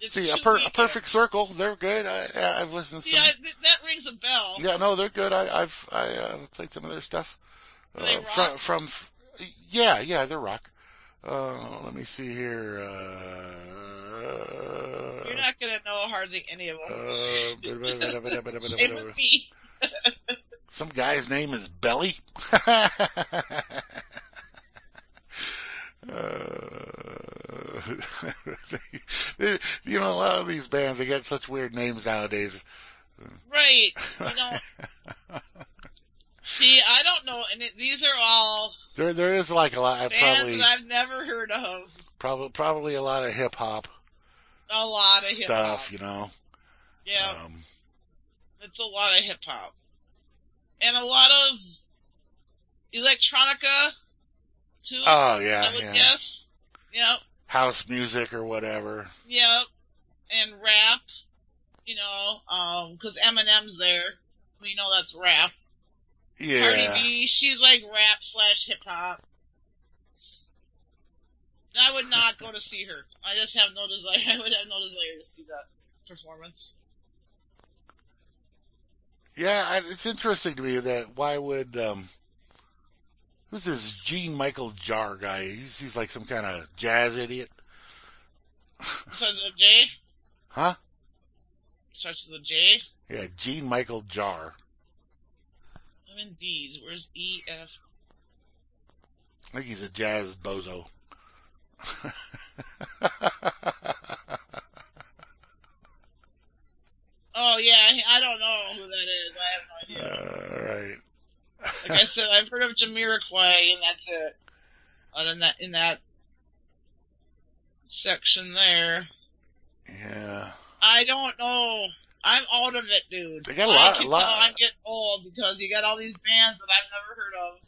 It's See, a, per, a perfect circle. They're good. I, I- I've listened to See, some. I, th- that rings a bell. Yeah, no, they're good. I, I've I uh, played some of their stuff. Uh, rock? from, from yeah, yeah, they're rock. Uh, let me see here. Uh, gonna know hardly any of them. uh, Same with me. <laughs> some guy's name is Belly. <laughs> Uh, <laughs> you know, a lot of these bands they got such weird names nowadays. right. You know. See, I don't know, and it, these are all there, there is like a lot. bands Probably, that I've never heard of. probably, probably a lot of hip hop A lot of hip stuff. hop. You know. Yeah, Um, it's a lot of hip hop, and a lot of electronica too. oh yeah, I would yeah. guess. Yep, House music or whatever. yep, and rap. You know, um, because Eminem's there. We know that's rap. Yeah. Cardi B, she's like rap slash hip hop. I would not go to see her. I just have no desire. <laughs> I would have no desire to see that performance. Yeah, I, it's interesting to me that why would um Who's this Gene Michael Jar guy? He's, he's like some kind of jazz idiot. <laughs> Starts with a J. Huh? Starts with a J. Yeah, Jean-Michel Jarre. I'm in D's. Where's E F? I think he's a jazz bozo. <laughs> Oh yeah, I don't know who that is. I have no idea. All right. Like I said, I've heard of Jamiroquai, and that's it. Other than that, in that section there, yeah. I don't know. I'm out of it, dude. They got a lot- I can lot- tell I'm getting old because you got all these bands that I've never heard of.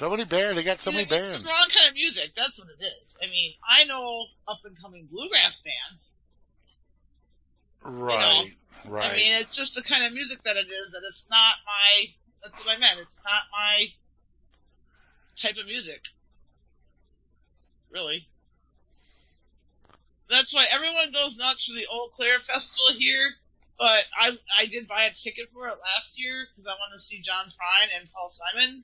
So many bands. They got so many It's the bands. wrong kind of music. That's what it is. I mean, I know up and coming bluegrass bands. Right. Right. I mean, it's just the kind of music that it is that it's not my. That's what I meant. It's not my type of music. Really. That's why everyone goes nuts for the Eau Claire Festival here. But I I did buy a ticket for it last year because I wanted to see John Prine and Paul Simon.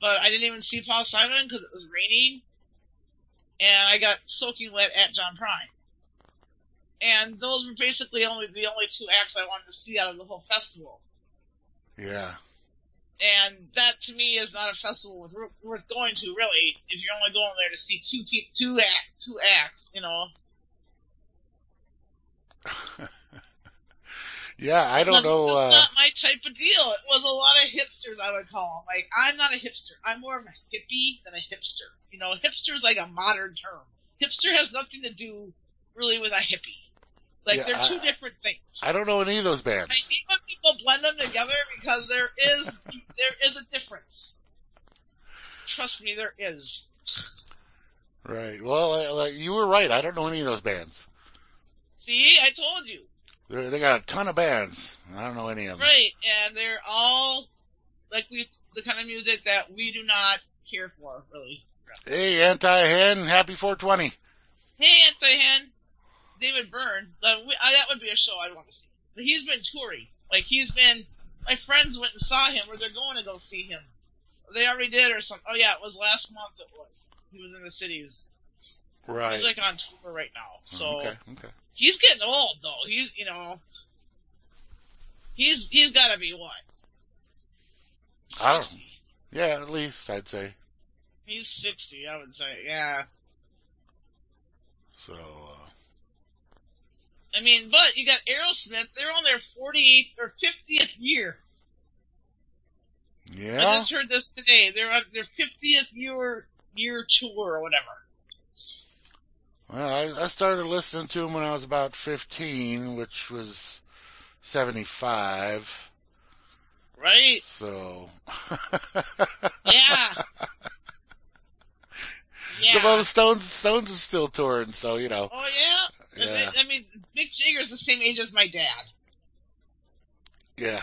But I didn't even see Paul Simon because it was raining, and I got soaking wet at John Prine and those were basically only the only two acts I wanted to see out of the whole festival. yeah. And that to me is not a festival worth, worth going to, really. If you're only going there to see two two act two acts, you know. <laughs> yeah. I don't That's- know. That's Uh, not my type of deal. It was a lot of hipsters, I would call them. Like I'm not a hipster. I'm more of a hippie than a hipster. You know, hipster is like a modern term. Hipster has nothing to do really with a hippie. Like Yeah, they're I- two different things. I don't know any of those bands. I hate when people blend them together because there is <laughs> there is a difference. Trust me, there is. Right. Well, uh, like, you were right. I don't know any of those bands. See, I told you. They're, they got a ton of bands. I don't know any of them. Right, and they're all like we the kind of music that we do not care for, really. Hey, anti-hen, happy 420. Hey, anti hen, David Byrne, that, we, that would be a show I'd want to see. But he's been touring. Like he's been. My friends went and saw him, or they're going to go see him. They already did, or something. Oh yeah, it was last month. It was. He was in the cities. Right. He's like on tour right now. So okay. Okay. he's getting old though. He's you know he's he's gotta be what? I don't. Yeah, at least I'd say. He's sixty, I would say, yeah. So. Uh, I mean, but you got Aerosmith, they're on their forty or fiftieth year. Yeah. I just heard this today. They're on their fiftieth year year tour or whatever. Well, I, I started listening to him when I was about 15, which was 75. Right? So. Yeah. <laughs> Yeah. Well, the Stones, Stones is still touring, so you know. Oh yeah? I Yeah. mean- I mean Mick Jagger's the same age as my dad. Yeah.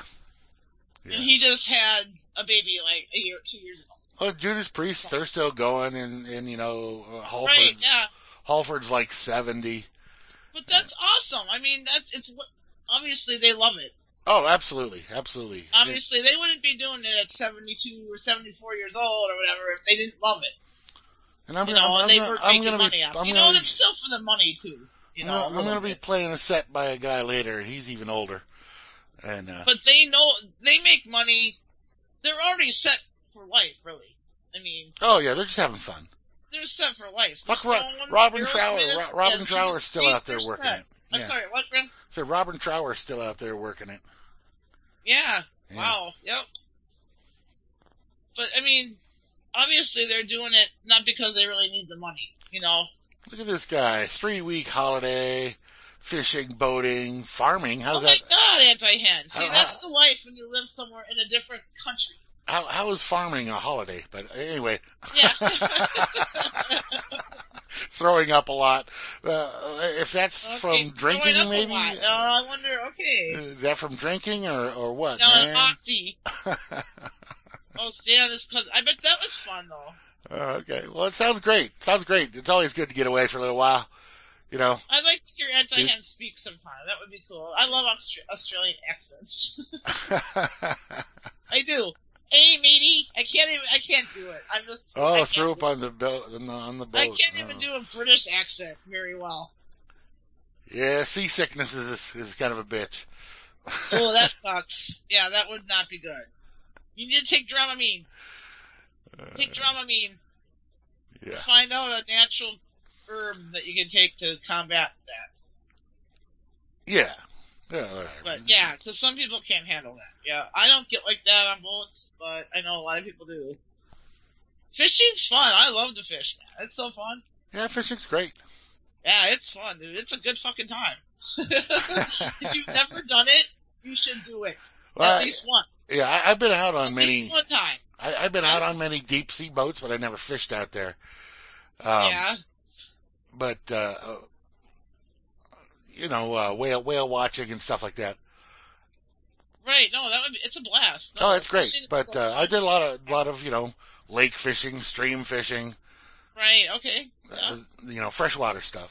And he just had a baby like a year two years ago. Well, Judas Priest, they're still going, and and you know, Halford, Right, yeah. Halford's like 70. But that's awesome. I mean, that's it's obviously they love it. Oh, absolutely, absolutely. Obviously, they wouldn't be doing it at 72 or 74 years old or whatever if they didn't love it. And I'm You gonna, know, I'm, and they were I'm making money be, off. I'm You know, be, it's still for the money too. You I'm know, gonna, I'm gonna be playing a set by a guy later. He's even older, and uh, But they know they make money. They're already set for life, really. I mean, oh yeah, they're just having fun. They're set for life. Fuck Ro- Robin Trower. Ro- Robin Trower's still out there working it. I'm Yeah. sorry, what, Brent? So Robin Trower's still out there working it. Yeah. Yeah. Wow. Yep. But I mean, obviously they're doing it not because they really need the money. You know. Look at this guy. Three week holiday, fishing, boating, farming. How's oh that? my God, anti-hen. See, How- that's how- the life when you live somewhere in a different country. How how is farming a holiday? But anyway. Yeah. <laughs> throwing up a lot. Uh, if that's Okay, from drinking, maybe. No, I wonder. Okay. Is that from drinking or or what? No, man? Oxy. <laughs> Oh, stay on this because I bet that was fun though. Oh, okay. Well, it sounds great. Sounds great. It's always good to get away for a little while. You know. I'd like to hear anti-hen speak sometime. That would be cool. I love Austra- Australian accents. <laughs> I do. Hey, matey, I can't even. I can't do it. I'm just. I Oh, threw up on the boat on the, on the boat. I can't even Oh. do a British accent very well. Yeah, seasickness is is kind of a bitch. Oh, that <laughs> sucks. Yeah, that would not be good. You need to take Dramamine. Take Dramamine. Uh, Yeah. Find out a natural herb that you can take to combat that. Yeah. Yeah. But yeah, because some people can't handle that. Yeah, I don't get like that on boats, but I know a lot of people do. Fishing's fun. I love to fish, man. It's so fun. Yeah, fishing's great. Yeah, it's fun, dude. It's a good fucking time. <laughs> if you've never done it, you should do it Well, at least once. yeah, I, I've been out on At many. least one time. I, I've been out on many deep sea boats, but I never fished out there. Um, yeah. But uh, you know, uh, whale whale watching and stuff like that. Right. No, that would be. It's a blast. No, oh, it's great. But uh, I did a lot of lot of you know lake fishing, stream fishing, Right. Okay. Yeah. uh, you know, freshwater stuff.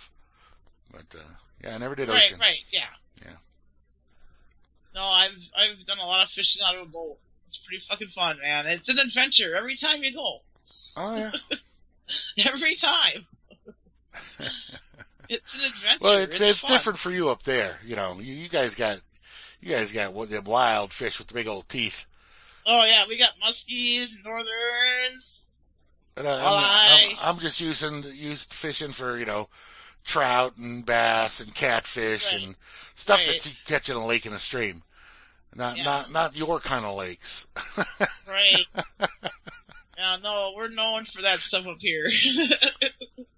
But uh, yeah, I never did right. ocean. Right. Yeah. Yeah. No, I've I've done a lot of fishing out of a boat. It's pretty fucking fun, man. It's an adventure every time you go. Oh yeah. <laughs> every time. <laughs> It's an adventure. well, it's it's fun. different for you up there. You know, you, you guys got you guys got what the wild fish with the big old teeth. Oh yeah, we got muskies, northerns. But uh, I'm, I'm, I'm just using used fishing for you know trout and bass and catfish Right. and stuff Right. that you catch in a lake and a stream. Not Yeah. not not your kind of lakes. Right. <laughs> Yeah, no, we're known for that stuff up here. <laughs>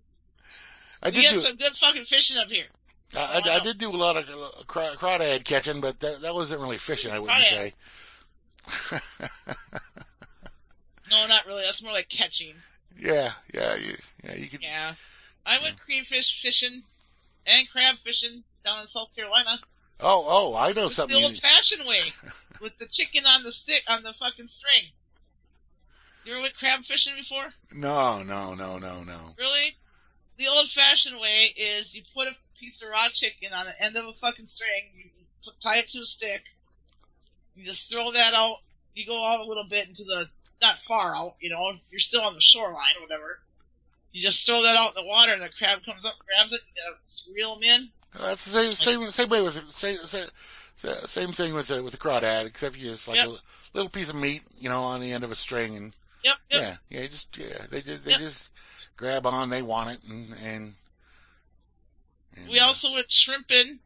I did do some good fucking fishing up here. I, I, I did do a lot of uh, craw- crawdad catching, but that that wasn't really fishing. I wouldn't Crawdad. say. <laughs> No, not really. That's more like catching. yeah, yeah, you, yeah. You could. Yeah. I went creamfish fishing and crab fishing down in South Carolina. Oh, oh, I know something. the old-fashioned way with the chicken on the stick on the fucking string. You ever went crab fishing before? no, no, no, no, no. Really? The old-fashioned way is you put a piece of raw chicken on the end of a fucking string, you tie it to a stick, you just throw that out. You go out a little bit into the not far out, you know, you're still on the shoreline or whatever. You just throw that out in the water, and the crab comes up, grabs it, you uh, gotta reel them in. Uh, that's the same same same way with same same, same thing with the with the crawdad, except you just like Yep. a little piece of meat, you know, on the end of a string, and Yep, yep. yeah, yeah, just yeah, they just they Yep. just grab on, they want it, and and. and We uh, also went shrimping,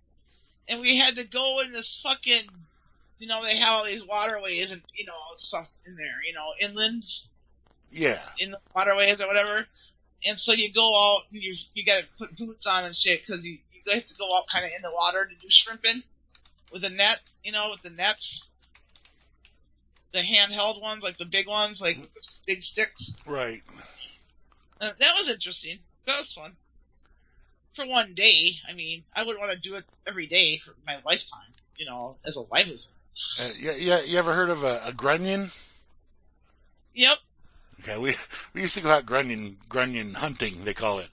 and we had to go in this fucking, you know, they have all these waterways and you know stuff in there, you know, inland yeah, in the waterways or whatever. And so you go out, and you you gotta put boots on and shit because you you have to go out kind of in the water to do shrimping with a net, you know, with the nets, the handheld ones, like the big ones, like big sticks. right. Uh, that was interesting. That was fun. For one day, I mean, I wouldn't want to do it every day for my lifetime, you know, as a livelihood. Uh, yeah, yeah. You ever heard of a, a grunion? Yep. Okay, we we used to go out grunion grunion hunting. They call it.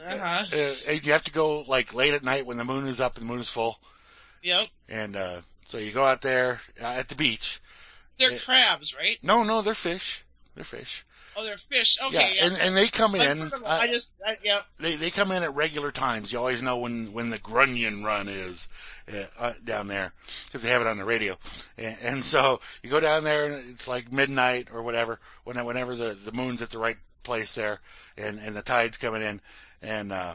Uh huh. Uh, and you have to go like late at night when the moon is up and the moon is full, Yep. and uh so you go out there uh, at the beach. They're Yeah. crabs, right? No, no, they're fish. They're fish. Oh, they're fish. Okay. yeah, and and they come in. I, uh, just, I, yeah. they they come in at regular times. You always know when when the grunion run is uh, uh, down there because they have it on the radio. And, and so you go down there and it's like midnight or whatever. When whenever the the moon's at the right place there, and and the tide's coming in, and uh,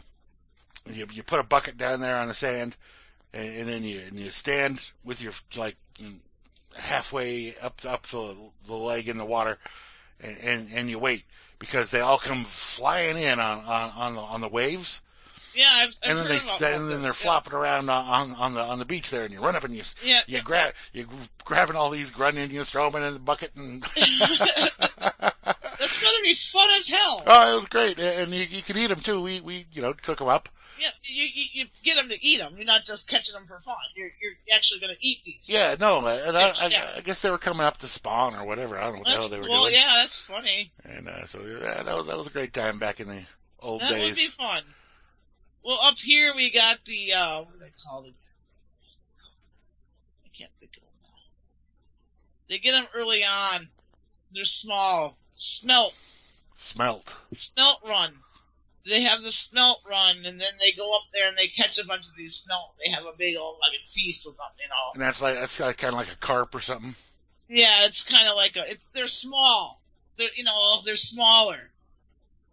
you you put a bucket down there on the sand, and, and then you and you stand with your like halfway up up the the leg in the water, and and, and you wait because they all come flying in on on on the, on the waves, Yeah, I've, I've and then they and then they're yeah. flopping around on on on the on the beach there, and you run up and you Yeah. you grab you grabbing all these grunion, you throw them in the bucket, and <laughs> <laughs> That's gonna be fun as hell. oh, it was great, and you you could eat them too. We we you know cook them up. Yeah, you, you you get them to eat them. You're not just catching them for fun. You're you're actually gonna eat these. Yeah, no, and I, I, Yeah. I guess they were coming up to spawn or whatever. I don't know what the hell they were well, doing. yeah, that's funny. And uh, so yeah, that was that was a great time back in the old That days. would be fun. Well, up here we got the uh, what do they call it? I can't think of them now. They get them early on They're small. Smelt. Smelt. Smelt run. They have the smelt run, and then they go up there and they catch a bunch of these smelt. They have a big old like a feast with them, you know. And that's like that's like, kind of like a carp or something. Yeah, it's kind of like a. It's they're small. They're you know they're smaller,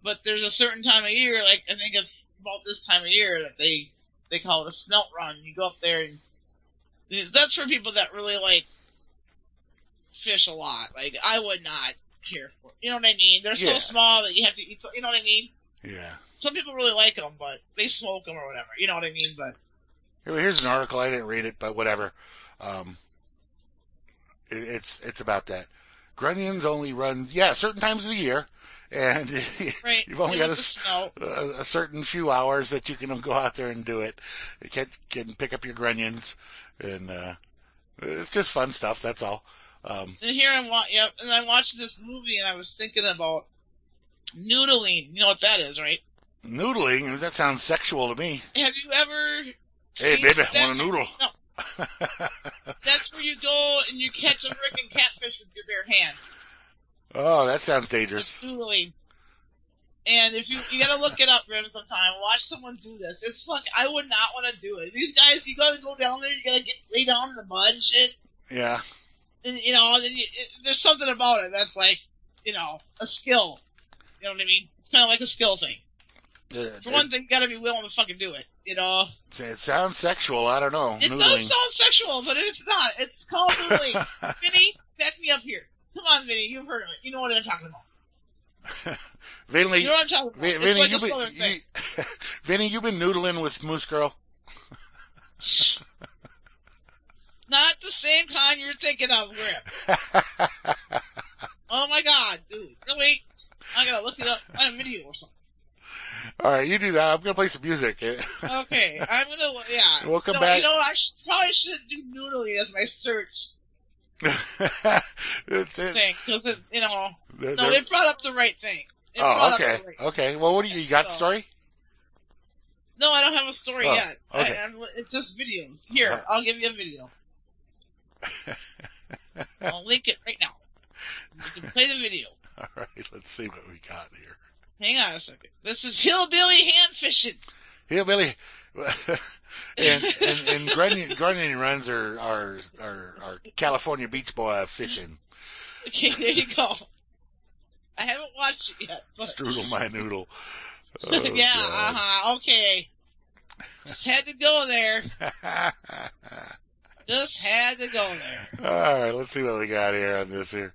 but there's a certain time of year, like I think it's about this time of year that they they call it a smelt run. You go up there and that's for people that really like fish a lot. Like I would not care for. You know what I mean? They're Yeah. so small that you have to eat. You know what I mean? Yeah. Some people really like them, but they smoke them or whatever. You know what I mean? But Here's an article. I didn't read it, but whatever. Um, it, it's it's about that. Grunions only runs yeah certain times of the year, and <laughs> right, you've only got a, want the smelt. a, a certain few hours that you can go out there and do it. You can can pick up your grunions, and uh, it's just fun stuff. That's all. Um, And here I'm wa- yep, and I watched this movie and I was thinking about noodling. You know what that is, right? Noodling that sounds sexual to me. Have you ever? Hey baby, that- want a noodle? No, that's where you go and you catch a freaking catfish with your bare hand. oh, that sounds dangerous. It's noodling. And if you you gotta look it up, Grim, sometime. Watch someone do this. It's fuck. I would not want to do it. These guys, you gotta go down there. You gotta get lay down in the mud and shit. Yeah. And you know, then you, it, there's something about it that's like, you know, a skill. You know what I mean? It's kind of like a skill thing. Uh, For one thing, you gotta be willing to fucking do it. You know, it, sounds sexual. I don't know. it does sound sexual, but it's not. It's called noodling. <laughs> Vinny, back me up here. Come on, Vinny. You've heard of it. You know what I'm talking about. <laughs> Vinny, You know what I'm talking about. Vin- Vinny, like you a been, you, <laughs> Vinny, you been noodling with Moosegurl? Not the same kind you're thinking of, Grim. Oh my god, dude. Wait. I gotta look it up on a video or something. All right, you do that. I'm gonna play some music. <laughs> Okay, I'm gonna, yeah. We'll come no, back. You know, I should, probably should do noodling as my search <laughs> It's- it- thing, because it, you know, they're- no, they're- they brought up the right thing. It oh, okay, right. okay. Well, what do you, you got? So- Story? No, I don't have a story Oh, yet. I, okay. I'm, it's just videos. Here, Uh-huh. I'll give you a video. <laughs> I'll link it right now. You can play the video. All right, let's see what we got here. Hang on a second. This is hillbilly hand fishing. Hillbilly. <laughs> and and, and grunion, grunion runs are, are are are California beach boy fishing. Okay, there you go. I haven't watched it yet, but Strudel my noodle. <laughs> Oh, yeah, uh huh. Okay, just had to go there. <laughs> Just had to go there. All right, let's see what we got here on this here.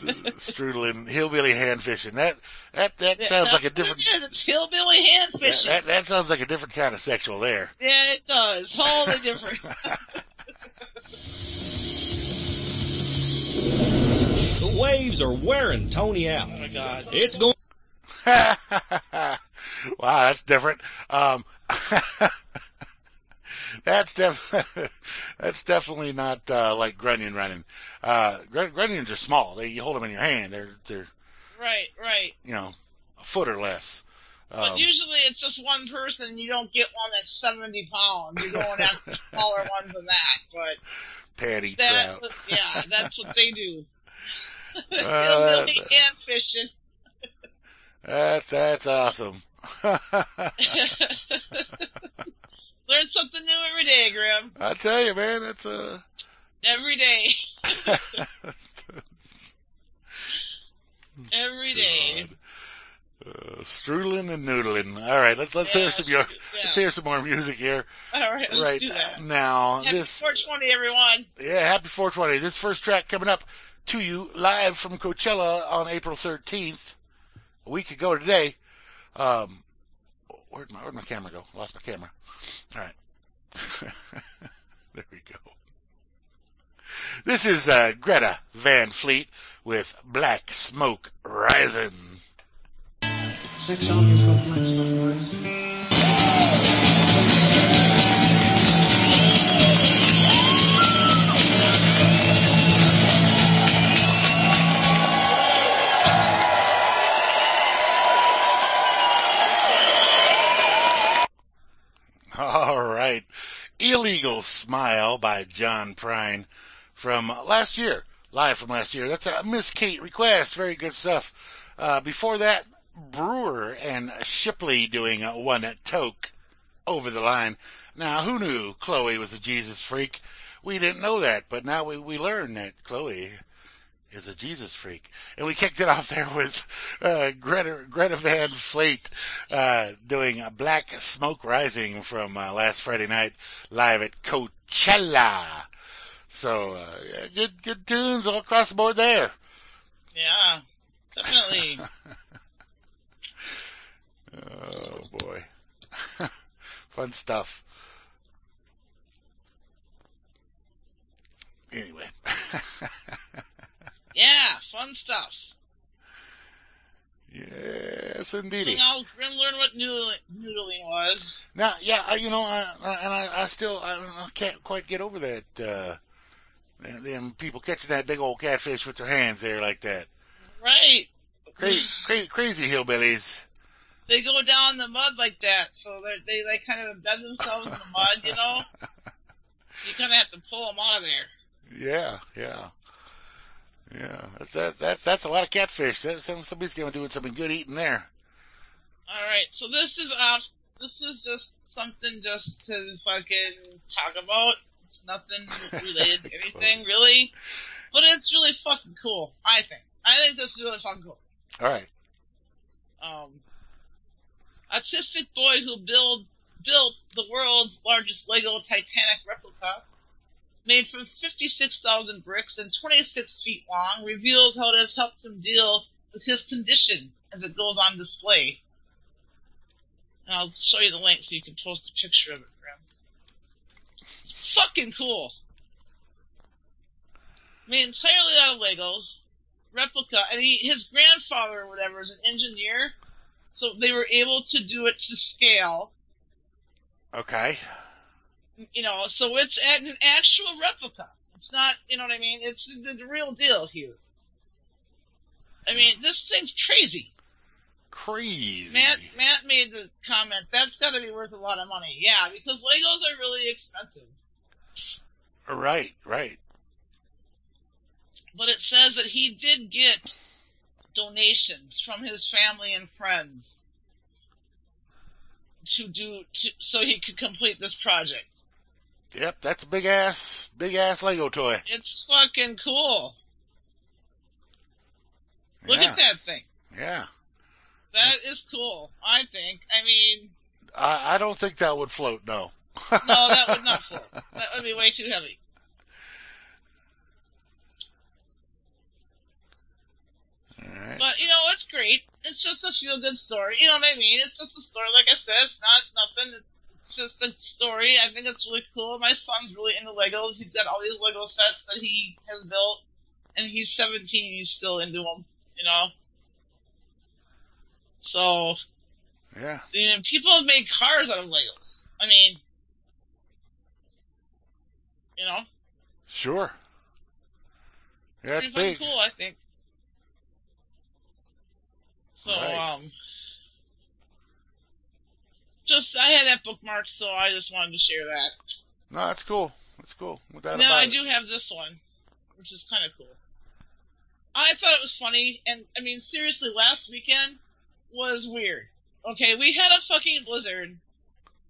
St- <laughs> Strudel and hillbilly hand fishing. That that that sounds like a different. <laughs> Yeah, it's hillbilly hand That, fishing. that that sounds like a different kind of sexual there. yeah, it does. Totally <laughs> different. The waves are wearing Tony out. oh my god. It's going. wow, that's different. Um, that's def- <laughs> that's definitely not uh, like grunion running. Uh, gr- grunions are small. They you hold them in your hand. They're they're Right, right. you know a foot or less. But Um, usually it's just one person. You don't get one that's 70 pounds. You're going after <laughs> smaller ones than that. But patty that, trout. yeah, that's what they do. <laughs> Uh, hand fishing. That's that's awesome. Learn something new every day, Grim. I tell you, man, that's uh Every day. <laughs> every day. Uh, strudling and noodling. All right, let's let's hear some your, yeah. let's hear some more music here. All right, let's right do that. now, Happy this 420, everyone. yeah, happy 420. This first track coming up to you live from Coachella on April 13th, a week ago today. Um, where'd my where'd my camera go? Lost my camera. All right, <laughs> there we go. This is uh, Greta Van Fleet with Black Smoke Rising. Smile by John Prine from last year. live from last year. That's a Miss Kate request. Very good stuff. Uh, before that, Brewer and Shipley doing one at Toke over the line. Now, who knew Chloe was a Jesus freak? We didn't know that, but now we, we learned that Chloe is a Jesus freak. And we kicked it <laughs> off there with uh, Greta, Greta Van Fleet uh, doing a Black Smoke Rising from uh, last Friday night live at Coachella. So uh, good good tunes all across the board there. Yeah, definitely. <laughs> oh boy, <laughs> fun stuff. Anyway. Yeah, fun stuff. Yes, indeedy. Now we're gonna learn what noodling, was. Now, yeah, I, you know, I, I, and I, I still, I, I can't quite get over that. uh them- people catching that big old catfish with their hands there like that. Right. Crazy, crazy, crazy hillbillies. They go down in the mud like that, so they they kind of embed themselves in the mud. You know, <laughs> you kind of have to pull them out of there. Yeah, yeah, yeah. That's that, that's that's a lot of catfish. Some- somebody's gonna do something good eating there. All right, so this is off. This is just something just to fucking talk about. It's nothing related to <laughs> anything really, but it's really fucking cool. I think. I think this is really fucking cool. All right. Um, autistic boy who build built the world's largest Lego Titanic replica, made from 56,000 bricks and 26 feet long, reveals how it has helped him deal with his condition as it goes on display. And I'll show you the link so you can post a picture of it, Graham. Fucking cool. Made entirely out of Legos, replica, and he, his grandfather or whatever is an engineer, so they were able to do it to scale. Okay. You know, so it's an an actual replica. It's not, you know what I mean? It's the, the real deal here. I mean, this thing's crazy. Crazy. Matt Matt made the comment that's got to be worth a lot of money. Yeah, because Legos are really expensive. Right, right. But it says that he did get donations from his family and friends to do to, so he could complete this project. Yep, that's a big ass, big ass Lego toy. It's fucking cool. Look yeah. at that thing. Yeah. That is cool. I think. I mean, I, I don't think that would float. No. no, that would not <laughs> float. That would be way too heavy. All right. But you know, it's great. It's just a feel good story. You know what I mean? It's just a story. Like I said, it's not nothing. It's just a story. I think it's really cool. My son's really into Legos. He's got all these Lego sets that he has built, and he's 17. He's still into them. You know. So Yeah. you know, people have made cars out of Legos. I mean, you know, Sure. Yeah, pretty big. cool. I think. So Right. um. Just, I had that bookmarked, so I just wanted to share that. No, that's cool. That's cool. Without Now I it. do have this one, which is kind of cool. I thought it was funny, and I mean seriously, last weekend was weird. Okay, we had a fucking blizzard,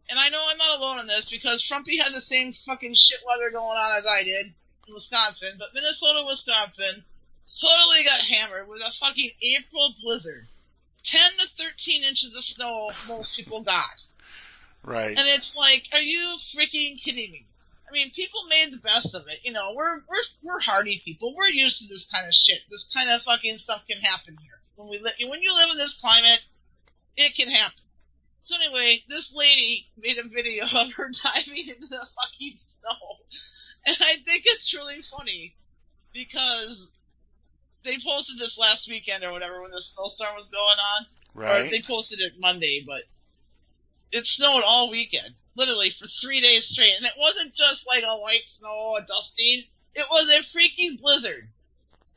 and I know I'm not alone in this because Frumpy had the same fucking shit weather going on as I did in Wisconsin, but Minnesota, Wisconsin totally got hammered with a fucking April blizzard. 10 to 13 inches of snow most people got. Right. And it's like, are you freaking kidding me? I mean, people made the best of it. You know, we're we're we're hardy people. We're used to this kind of shit. This kind of fucking stuff can happen here. When we li- when you live in this climate, it can happen. So anyway, this lady made a video <laughs> of her diving into the fucking snow, and I think it's really funny because they posted this last weekend or whatever when the snowstorm was going on. Right. Or they posted it Monday, but it snowed all weekend, literally for three days straight. And it wasn't just like a light snow, a dusting. It was a freaking blizzard.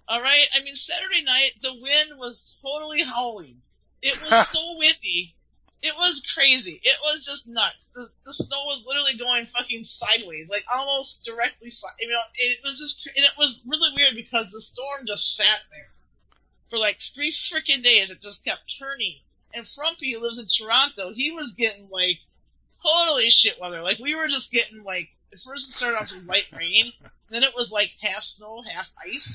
All right. I mean, Saturday night the wind was totally howling. It was <laughs> so windy. It was crazy. It was just nuts. The, the snow was literally going fucking sideways, like almost directly. Si- you know, it was just, and it was really weird because the storm just sat there for like three freaking days. It just kept turning. And Frumpy, who lives in Toronto, he was getting like totally shit weather. Like we were just getting like at first it started off with light <laughs> rain, then it was like half snow, half ice,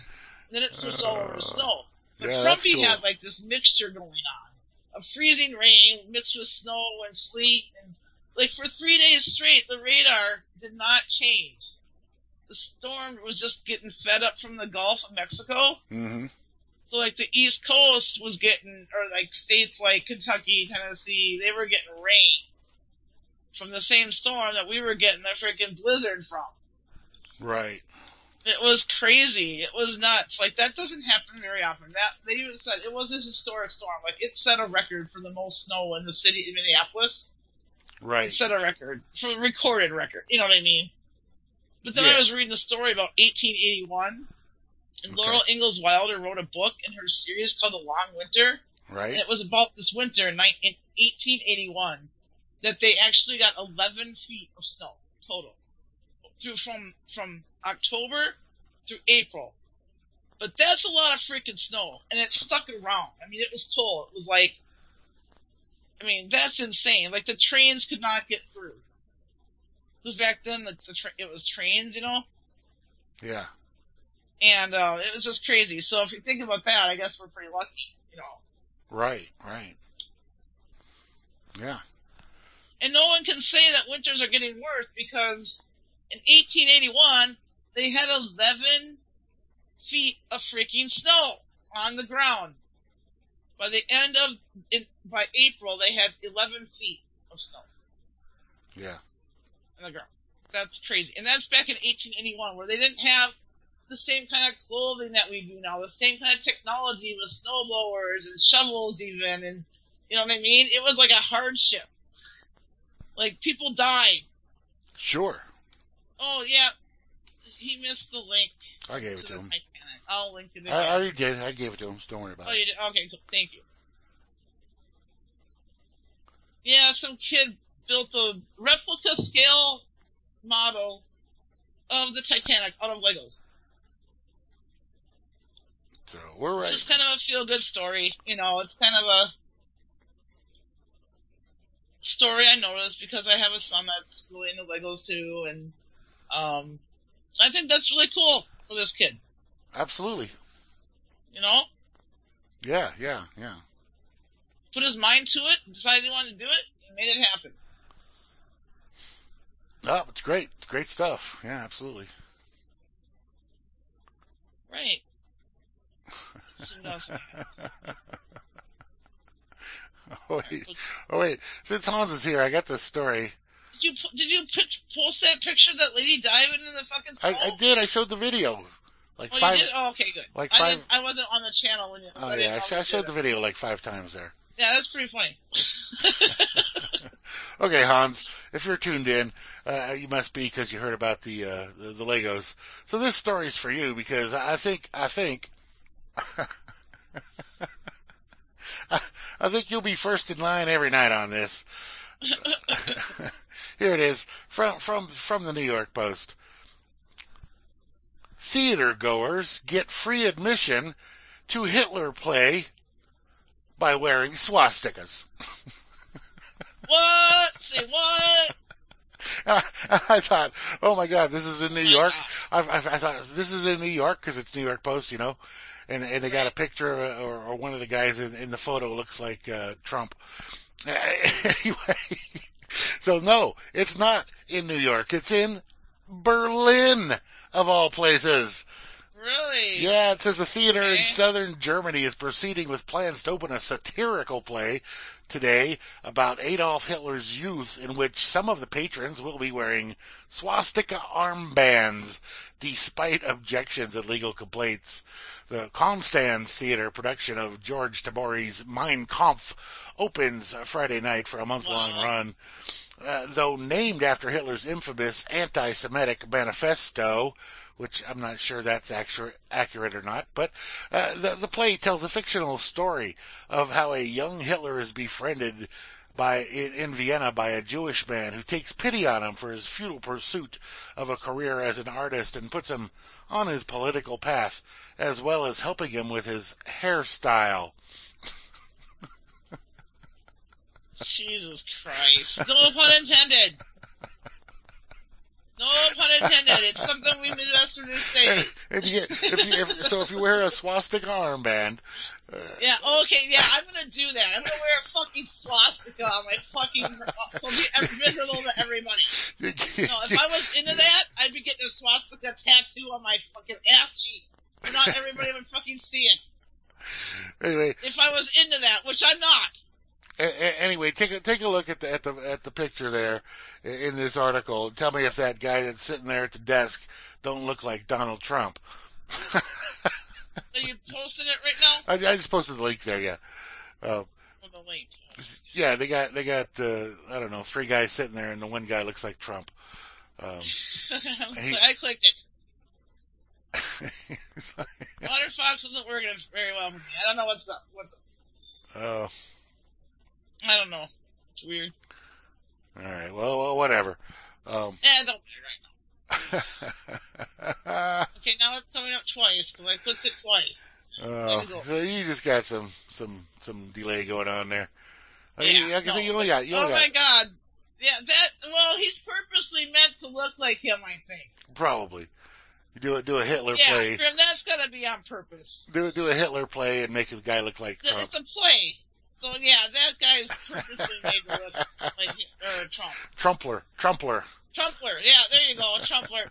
and then it switched all over to snow. But Yeah, Frumpy cool. had like this mixture going on of freezing rain mixed with snow and sleet, and like for three days straight, the radar did not change. The storm was just getting fed up from the Gulf of Mexico. hmm So like the East Coast was getting, or like states like Kentucky, Tennessee, they were getting rain from the same storm that we were getting the freaking blizzard from. Right. It was crazy. It was nuts. Like that doesn't happen very often. That they even said it was a historic storm. Like it set a record for the most snow in the city of Minneapolis. Right. It set a record for a recorded record. You know what I mean? But then I was reading a story about 1881, and Okay. Laura Ingalls Wilder wrote a book in her series called The Long Winter. Right. And it was about this winter in, 1881 that they actually got 11 feet of snow total through from from October through April. But that's a lot of freaking snow, and it stuck around. I mean, it was cold. It was like, I mean, that's insane. Like the trains could not get through. Because back then, the, the tra- it was trains, you know, Yeah. And uh, it was just crazy. So if you think about that, I guess we're pretty lucky, you know. Right. Right. Yeah. And no one can say that winters are getting worse because in 1881 they had 11 feet of freaking snow on the ground. By the end of in, by April they had 11 feet of snow Yeah. on the ground. That's crazy. And that's back in 1881 where they didn't have the same kind of clothing that we do now, the same kind of technology with snow blowers and shovels even and you know what I mean? It was like a hardship. Like people died Sure. Oh yeah, he missed the link I gave it to him. Titanic. I'll link it. In I, I already did. I gave it to him. So don't worry about oh, it. you did? Okay, cool. Thank you. Yeah, some kid built a replica scale model of the Titanic out of Legos. So we're right. It's kind of a feel-good story. You know, it's kind of a story I noticed because I have a son that's really into Legos too, and um, I think that's really cool for this kid. Absolutely. You know, Yeah. Yeah. Yeah. put his mind to it, decided he wanted to do it, and made it happen. Oh, it's great. It's great stuff. Yeah. Absolutely. Right. <laughs> Oh wait. Oh wait. Since Hans is here, I got this story. Did you did you post that picture of that lady diving in the fucking I. I did. I showed the video. Like Oh, five. you did? Oh, okay, good. like I five-. I wasn't on the channel when you. Oh I yeah, I, I showed the video like five times there. Yeah, that's pretty funny. <laughs> okay, Hans, if you're tuned in, uh, you must be because you heard about the, uh, the the Legos. So this story's for you because I think I think I, <laughs> I think you'll be first in line every night on this. <laughs> Here it is from from from the New York Post. Theater goers get free admission to Hitler play by wearing swastikas. <laughs> what? Say what? I thought, oh my God, this is in New York. I, I, I thought this is in New York because it's New York Post, you know, and and they got a picture or, or one of the guys in, in the photo looks like uh, Trump. <laughs> anyway, so no, it's not in New York. It's in Berlin of all places. Really? Yeah, it says the theater in southern Germany is proceeding with plans to open a satirical play today about Adolf Hitler's youth, in which some of the patrons will be wearing swastika armbands, despite objections and legal complaints. The Constance Theater production of George Tabori's Mein Kampf opens Friday night for a month-long Wow. run. Uh, though named after Hitler's infamous anti-Semitic manifesto, which I'm not sure that's actu- accurate or not, but uh, the, the play tells a fictional story of how a young Hitler is befriended by in, in Vienna by a Jewish man who takes pity on him for his futile pursuit of a career as an artist and puts him on his political path, as well as helping him with his hairstyle. Jesus Christ. No pun intended. No pun intended. It's something we Midwesterners say. And, and you get, if you, if, so if you wear a swastika armband, uh, Yeah, okay, yeah, I'm gonna do that. I'm gonna wear a fucking swastika on my fucking so be miserable to everybody. <laughs> No, if I was into that, I'd be getting a swastika tattoo on my fucking ass cheek. Not everybody would fucking see it. <laughs> anyway, If I was into that, which I'm not. a- anyway, take a take a look at the at the at the picture there in this article. Tell me if that guy that's sitting there at the desk don't look like Donald Trump. So you <laughs> posted it right now? I, I just posted the link there. Yeah, uh, For the link. yeah. They got they got uh, I don't know three guys sitting there, and the one guy looks like Trump. Um, <laughs> He- I clicked it. Waterfox isn't working very well for me. I don't know what's up. What the, oh, I don't know. It's weird. all right. Well, well, whatever. Um, Eh, don't worry right now. <laughs> Okay, now it's coming up twice because I clicked it twice. Uh, you so you just got some some some delay going on there. Uh, Yeah, you, I can no, you only got you oh only my god. Yeah, that. Well, he's purposely meant to look like him. I think. probably do a do a Hitler yeah, play, Grim, that's gotta be on purpose. do do a Hitler play and make the guy look like It's a- Trump. It's a play. So yeah, that guy's purposely made to look like or uh, Trump. Trumpler, Trumpler. Trumpler. Yeah, there you go, Trumpler.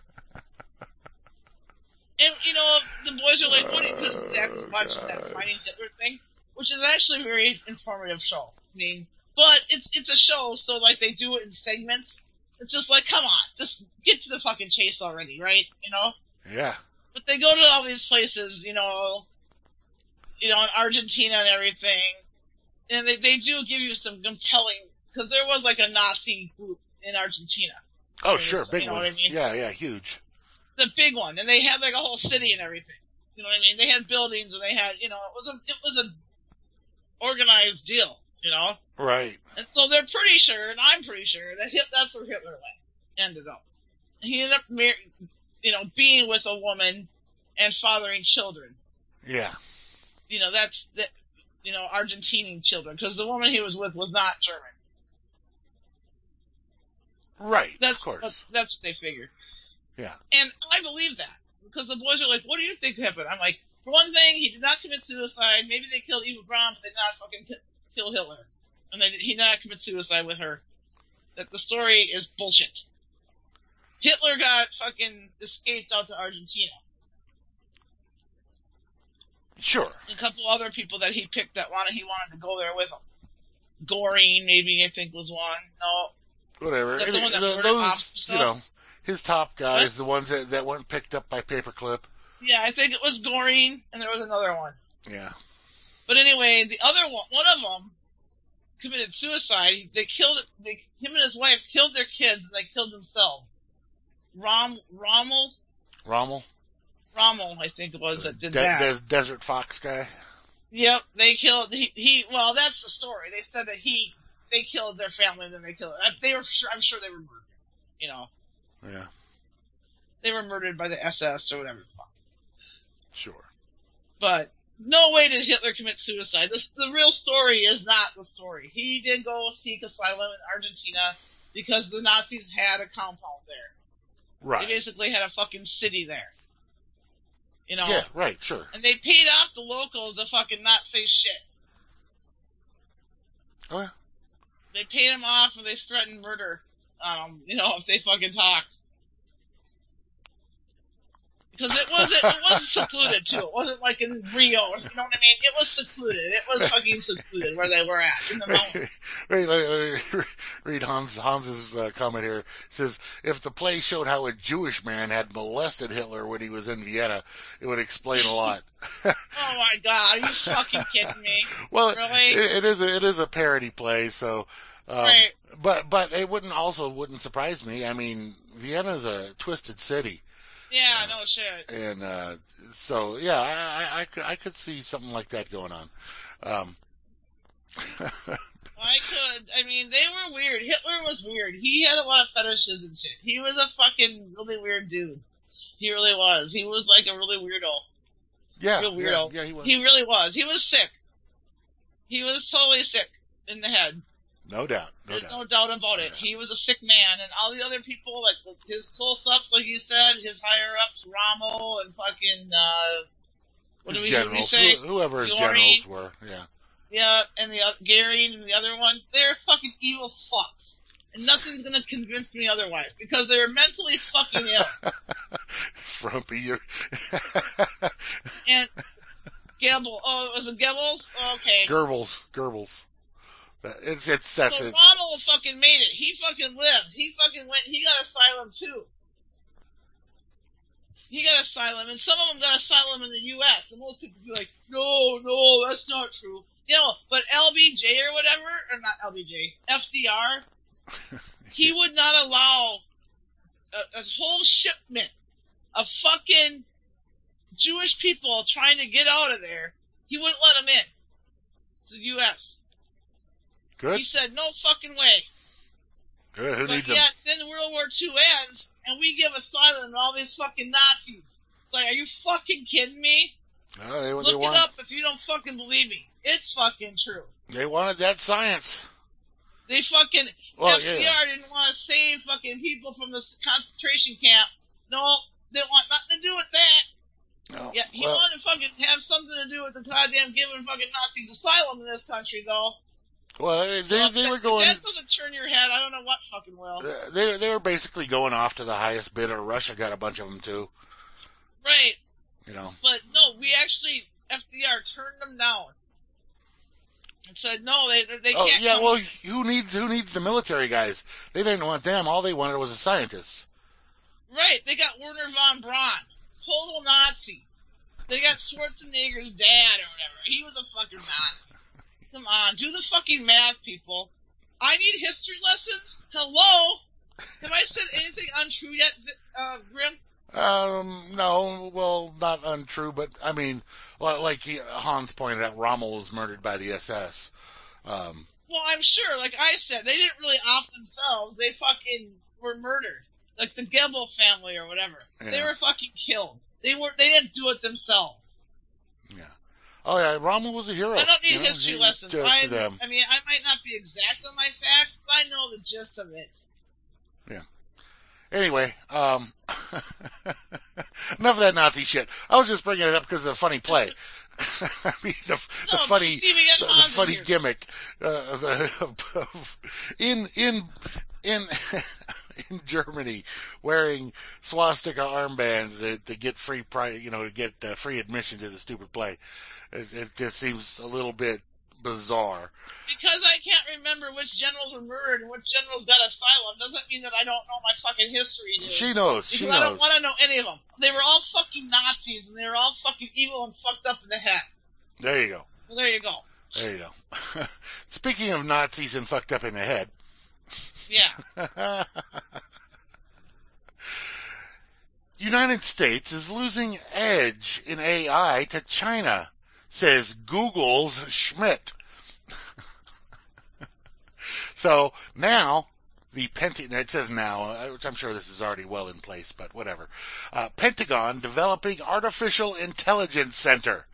And you know, the boys are like, "What?" Because Zach was Oh, watching that. Oh, Finding Hitler thing, which is actually a very informative show. I mean, but it's it's a show, so like they do it in segments. It's just like, come on, just get to the fucking chase already, right? You know. Yeah, But they go to all these places, you know, you know, in Argentina and everything, and they they do give you some compelling because there was like a Nazi group in Argentina, Oh, sure, big you know one. what I mean? Yeah, yeah, huge. the big one, and they had like a whole city and everything. You know what I mean? They had buildings and they had, you know, it was a it was a organized deal, you know. Right. And so they're pretty sure, and I'm pretty sure that Hit, that's where Hitler went, ended up. He ended up, mar- you know, being with a woman and fathering children. Yeah. You know, that's that. You know, Argentinian children, because the woman he was with was not German. Right. That's of course. That's, that's what they figured. Yeah. And I believe that because the boys are like, "What do you think happened?" I'm like, for one thing, he did not commit suicide. Maybe they killed Eva Braun, but they did not fucking ki- kill Hitler, and they, he did not commit suicide with her. That the story is bullshit. Hitler got fucking escaped out to Argentina. Sure. A couple other people that he picked that wanted he wanted to go there with him. Goring, maybe I think was one. No, Whatever. That's the one that th- murdered those, you know, his top guys, the ones that that weren't picked up by paperclip. yeah, I think it was Goring, and there was another one. Yeah. But anyway, the other one, one of them, committed suicide. They killed. They, him and his wife killed their kids, and they killed themselves. Rom, Rommel, Rommel. Rommel, I think it was that did De- that. de- Desert Fox guy. Yep, they killed. He, he. Well, that's the story. They said that he, they killed their family, and then they killed. uh, They were. Sure, I'm sure they were murdered. You know, Yeah. they were murdered by the SS or whatever. Sure. But no way did Hitler commit suicide. This, the real story is not the story. He did go seek asylum in Argentina because the Nazis had a compound there. Right. They basically had a fucking city there. You know? Yeah. Right. Sure. And they paid off the locals to fucking not say shit. Oh yeah. They paid them off and they threatened murder. Um, you know, if they fucking talked. Because it wasn't it wasn't secluded too. It wasn't like in Rio. You know what I mean? It was secluded. It was fucking secluded where they were at in the mountains. Wait, wait, wait, read Hans Hans's uh, comment here. It says if the play showed how a Jewish man had molested Hitler when he was in Vienna, it would explain a lot. <laughs> Oh my god, are you fucking kidding me? <laughs> well, Really? it, it is a, it is a parody play, so. Um, Right. But but it wouldn't also wouldn't surprise me. I mean, Vienna's a twisted city, Yeah, no shit. and uh, so yeah, I, I, I could I could see something like that going on. Um, <laughs> I could. I mean, they were weird. Hitler was weird. He had a lot of fetishes and shit. He was a fucking really weird dude. He really was. He was like a really weirdo. Yeah, Real weirdo. Yeah, yeah, he was. He really was. He was sick. He was totally sick in the head. No doubt. No There's doubt. no doubt about it. Yeah. He was a sick man, and all the other people, like his close ups, like you said, his higher ups, Rommel and fucking uh, what do we, do we generals, say? who- whoever his Glory. generals were. Yeah. Yeah, and the oth- Gary and the other one, they're fucking evil fucks, and nothing's gonna convince me otherwise because they're mentally fucking ill. <laughs> Frumpy, you're. And Gebel, oh, was it Goebbels? Okay. Goebbels, Goebbels. It's it's that's So it. Rommel fucking made it. He fucking lived. He fucking went. He got asylum too. He got asylum, and some of them got asylum in the U.S. And most people be like, "No, no, that's not true." You know, but LBJ or whatever, or not LBJ, FDR, <laughs> he would not allow a, a whole shipment of fucking Jewish people trying to get out of there. He wouldn't let them in the U.S. Good, He said, "No fucking way." good. Who But needs them? yet, then World War II ends, and we give asylum to all these fucking Nazis. It's like, are you fucking kidding me? No, they, they Look it want up if you don't fucking believe me. It's fucking true. they wanted that science. They fucking Well, FDR yeah. didn't want to save fucking people from the concentration camp. No, they want nothing to do with that. No. Yeah, he well, wanted to fucking have something to do with the goddamn giving fucking Nazis asylum in this country, though. Well, they if they were going. That doesn't turn your head. I don't know what fucking will. They they were basically going off to the highest bidder. Russia got a bunch of them too. Right. You know. But no, we actually FDR turned them down and said no, they they Oh can't. Oh yeah, come. well, who needs who needs the military guys? They didn't want them. All they wanted was a scientist. right, they got Wernher von Braun, total Nazi. They got Schwarzenegger's dad or whatever. He was a fucking Nazi. Come on, do the fucking math, people. I need history lessons. Hello. Have I said anything untrue yet, uh, Grim? Um, no, well, not untrue, but I mean, like he, Hans pointed out, Rommel was murdered by the SS. Um, Well, I'm sure. Like I said, they didn't really off themselves. They fucking were murdered. Like the Gebel family or whatever. They were fucking killed. They were. They didn't do it themselves. Oh yeah, Rommel was a hero. I don't need you know, history lessons. I, them. I mean, I might not be exact on my facts, but I know the gist of it. Yeah. Anyway, um, <laughs> enough of that Nazi shit. I was just bringing it up because of the funny play. <laughs> I mean, the, the No, funny, got the, funny here. gimmick uh, <laughs> of, of, in in in in Germany wearing swastika armbands to, to get free pri you know, to get uh, free admission to the stupid play. It, it just seems a little bit bizarre. Because I can't remember which generals were murdered and which generals got asylum doesn't mean that I don't know my fucking history, dude. She knows. She because I don't want to know any of them. They were all fucking Nazis and they were all fucking evil and fucked up in the head. There you go. Well, there you go. There you go. <laughs> Speaking of Nazis and fucked up in the head. Yeah. <laughs> United States is losing edge in AI to China, says Google's Schmidt. <laughs> so now the Pentagon, it says now, uh, which I'm sure this is already well in place, but whatever. Uh, Pentagon developing artificial intelligence center.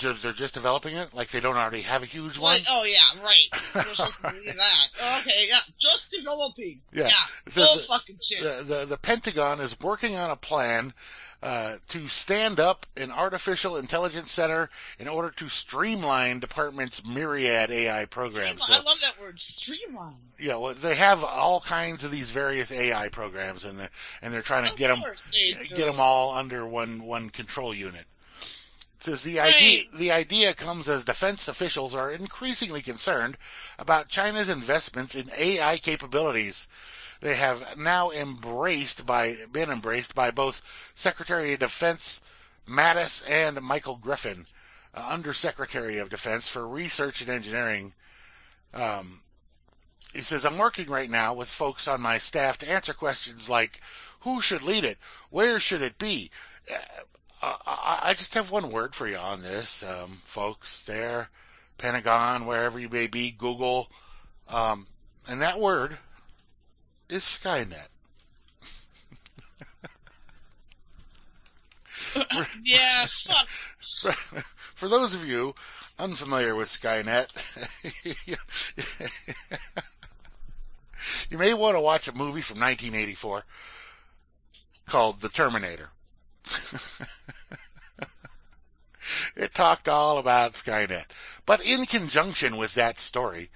Just, they're just developing it, like they don't already have a huge one. Like, oh yeah, right. You're supposed to believe that. Okay, yeah. Just developing. Yeah. Yeah. So Full the- fucking shit. the, the, the Pentagon is working on a plan uh, to stand up an artificial intelligence center in order to streamline department's myriad AI programs. I So, love that word, streamline. yeah, well, they have all kinds of these various AI programs, and they're, and they're trying to Of get them course they do. get them all under one one control unit. It says the idea the idea comes as defense officials are increasingly concerned about China's investments in AI capabilities. They have now embraced by been embraced by both Secretary of Defense Mattis and Michael Griffin, uh, Undersecretary of Defense for Research and Engineering. Um, he says, I'm working right now with folks on my staff to answer questions like who should lead it? Where should it be? Uh, I, I just have one word for you on this, um, folks. There, Pentagon, wherever you may be, Google, um, and that word is Skynet. <laughs> yeah, fuck. For, for those of you unfamiliar with Skynet, <laughs> you may want to watch a movie from 1984 called The Terminator. <laughs> it talked all about Skynet. But in conjunction with that story,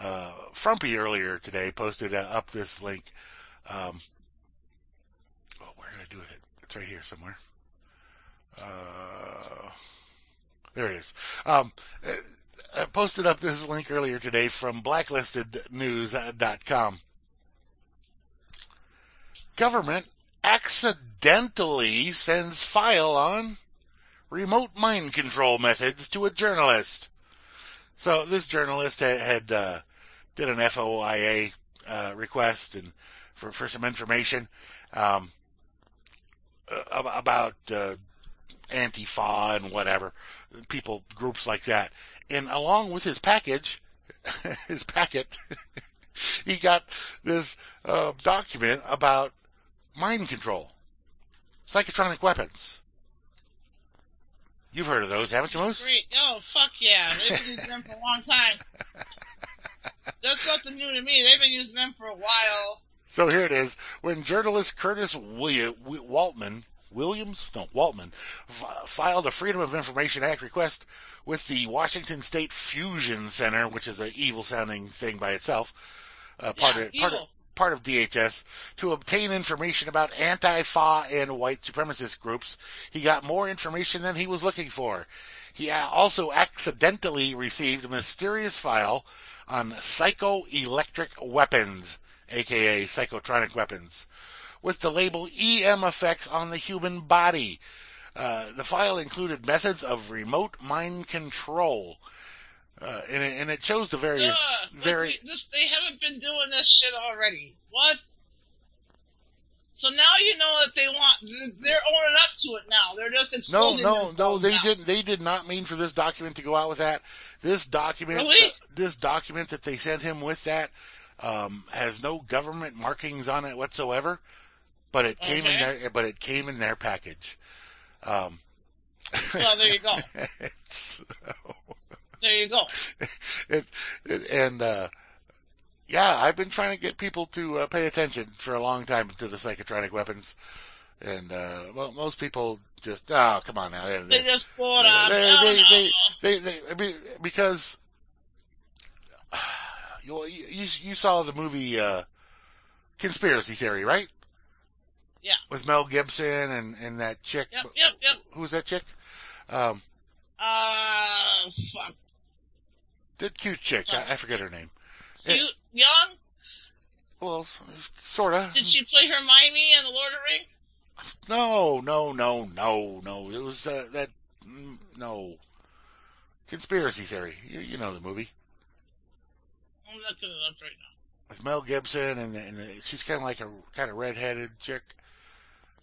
uh, Frumpy earlier today posted uh, up this link. Um, oh, where did I do it? It's right here somewhere. Uh, there it is. Um, I posted up this link earlier today from blacklistednews.com. Government accidentally sends file on remote mind control methods to a journalist. So this journalist had, had uh, did an FOIA uh, request and for for some information um, about uh, Antifa and whatever people groups like that. And along with his package, <laughs> his packet, <laughs> he got this uh, document about mind control, psychotronic weapons. You've heard of those, haven't you, Moose? Great. Oh, fuck yeah. They've been using them for a long time. <laughs> That's nothing new to me. They've been using them for a while. So here it is. When journalist Curtis William, Waltman, Williams, no, Waltman, filed a Freedom of Information Act request with the Washington State Fusion Center, which is an evil-sounding thing by itself, uh, part Yeah, of part of part of DHS, to obtain information about anti-Fa and white supremacist groups. He got more information than he was looking for. He also accidentally received a mysterious file on psychoelectric weapons, aka psychotronic weapons, with the label EM effects on the human body. Uh, the file included methods of remote mind control, uh, and, it, and it shows the various like very we- this, they haven't been doing this shit already. What? So now you know that they want. They're owning up to it now. They're just No, exposing no, no. themselves They now. didn't. They did not mean for this document to go out with that. This document, Really? this document that they sent him with that, um, has no government markings on it whatsoever. But it came in Okay. their. But it came in their package. Um, Well, there you go. <laughs> it's- There you go. <laughs> it, it, and uh, yeah, I've been trying to get people to uh, pay attention for a long time to the psychotronic weapons, and uh, well, most people just oh come on now, they, They just pull it out. they, they, they, they, they, because <sighs> you, you you saw the movie uh, Conspiracy Theory, right? Yeah. With Mel Gibson and and that chick. Yep, yep, yep. Who was that chick? Um, Uh, fuck. the cute chick. I, I forget her name. Cute, young? Well, sort of. Did she play Hermione in The Lord of the Rings? No, no, no, no, no. It was uh, that. mm, No. Conspiracy Theory. You, you know the movie. I'm looking it up right now. With Mel Gibson and, and she's kind of like a kind of redheaded chick.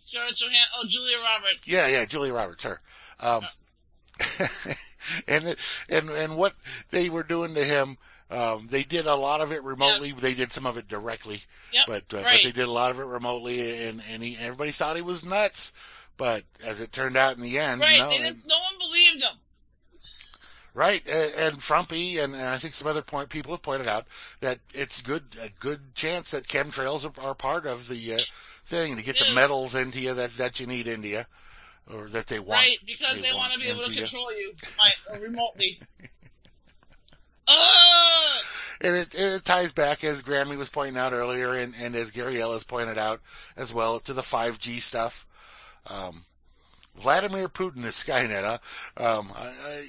Scarlett Johansson. Oh, Julia Roberts. Yeah, yeah, Julia Roberts, her. Um, <laughs> and it, and and what they were doing to him, um, they did a lot of it remotely. They did some of it directly, Yep. but uh, right. but they did a lot of it remotely, and and he, everybody thought he was nuts. But as it turned out in the end, right. no, didn't, no one believed him. Right, and, and Frumpy and, and I think some other point people have pointed out that it's good a good chance that chemtrails are, are part of the uh, thing to get the metals into you that that you need you, or that they want. right, because they they, want want to be able to you. control you by, uh, remotely. <laughs> And it, it ties back, as Grammy was pointing out earlier, and, and as Gary Ellis pointed out as well, to the 5G stuff. Um, Vladimir Putin is Skynet, huh? Um, I,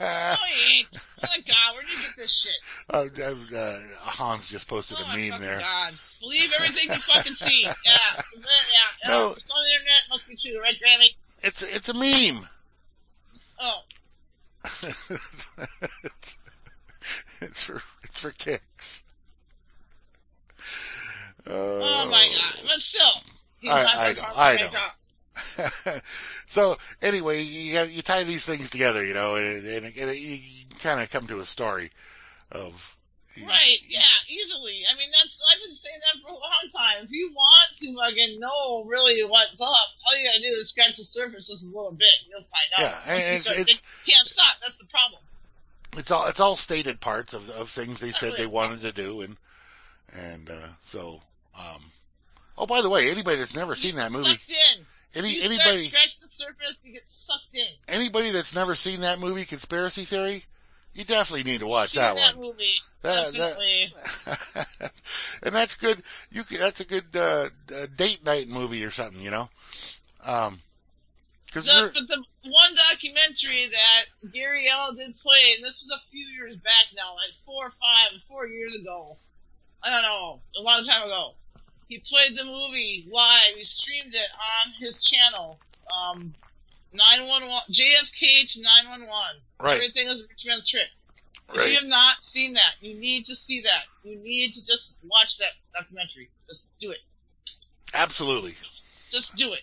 ain't. <laughs> Oh my God, where'd you get this shit? I, I, uh, Hans just posted oh a meme there. God. Believe everything you fucking see. Yeah. <laughs> Yeah. yeah. No. It's on the internet. Must be true, right, Grammy? It's it's a meme. Oh. <laughs> it's for it's for kicks. Oh my God. But still. I- I know, I know. <laughs> so anyway, you you tie these things together, you know, and, and, and you kind of come to a story of Right, yeah, easily. I mean, that's I've been saying that for a long time. If you want to fucking know really what's up, all you gotta do is scratch the surface just a little bit. and You'll find out. Yeah, and <laughs> So it's- they can't stop. That's the problem. it's all it's all stated parts of of things they said they wanted to do, and and uh, so. um Oh, by the way, anybody that's never seen that movie, in. any you anybody scratch the surface, you get sucked in. anybody that's never seen that movie, Conspiracy Theory, you definitely need to watch that that one. movie. That- that- Definitely. <laughs> and that's good. You can, that's a good uh, uh, date night movie or something, you know. Um, cause The, but the one documentary that Gary L did play, and this was a few years back now, like four or five, four years ago. I don't know, a long time ago. He played the movie live. He streamed it on his channel. Um, 911, JFK to 911. Right. Everything is a rich man's trick. If Right. you have not seen that, you need to see that. You need to just watch that documentary. Just do it. absolutely, Just do it.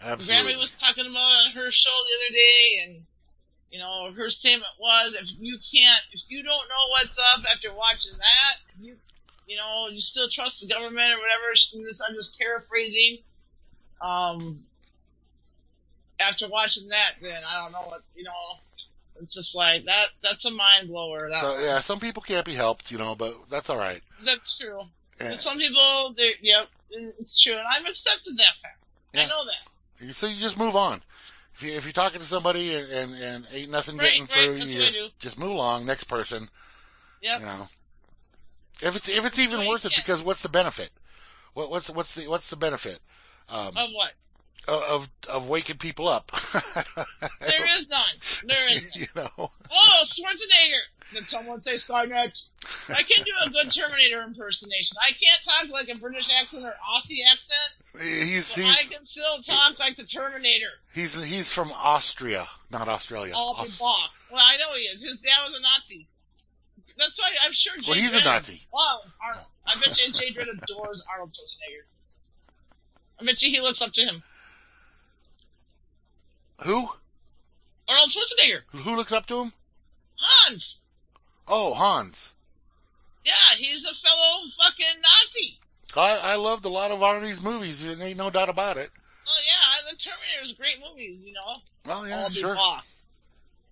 absolutely. Grammy was talking about it on her show the other day, and you know her statement was, if you can't, if you don't know what's up after watching that, you, you know, you still trust the government or whatever. I'm just paraphrasing. Um, after watching that, then I don't know what you know. It's just like that. That's a mind blower. That so yeah, some people can't be helped, you know, but that's all right. that's true. Yeah. Some people, they, yep, it's true, and I've accepted that fact. Yeah. I know that. You- So you just move on. If you if you're talking to somebody and and, and ain't nothing Right, getting right, through, you just, just move along. Next person, Yep. you know. If it's if it's even Right, worth it, because what's the benefit? What what's what's the what's the benefit? Um, Of what? Uh, of of waking people up. <laughs> There is none. There is <laughs> none. you know. Oh, Schwarzenegger. Did someone say Skynet? I can do a good Terminator impersonation. I can't talk like a British accent or Aussie accent, He's but he's I can still talk like the Terminator. he's he's from Austria, not Australia. All Aus- be. Well, I know he is. His dad was a Nazi. That's why I'm sure Jay Well, he's a Nazi. Wow, Arnold. I bet you Jay Dredd adores Arnold Schwarzenegger. I bet you he looks up to him. Who? Arnold Schwarzenegger. Who looks up to him? Hans. Oh, Hans. Yeah, he's a fellow fucking Nazi. I I loved a lot of Arnie's movies. There ain't no doubt about it. Oh yeah, the Terminator a great movie, you know. Well, yeah, All sure.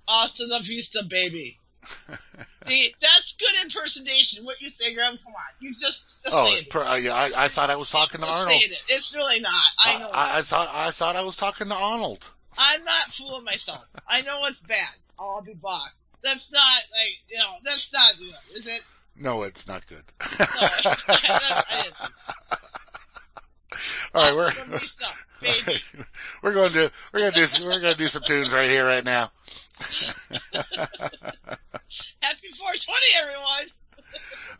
Hasta la vista, baby. <laughs> See, that's good impersonation. What you say, Graham? Come on, you just, just oh, per, uh, yeah, I I thought I was talking to Arnold. it. It's really not. I know. I, I thought I thought I was talking to Arnold. I'm not fooling myself. I know it's bad. I'll be boss. That's not like you know. That's not good, is it? No, it's not good. <laughs> I didn't. <laughs> All right, we're Hasta la vista, baby. we're going to we're going to do we're going to do some tunes right here right now. <laughs> Happy 420, everyone.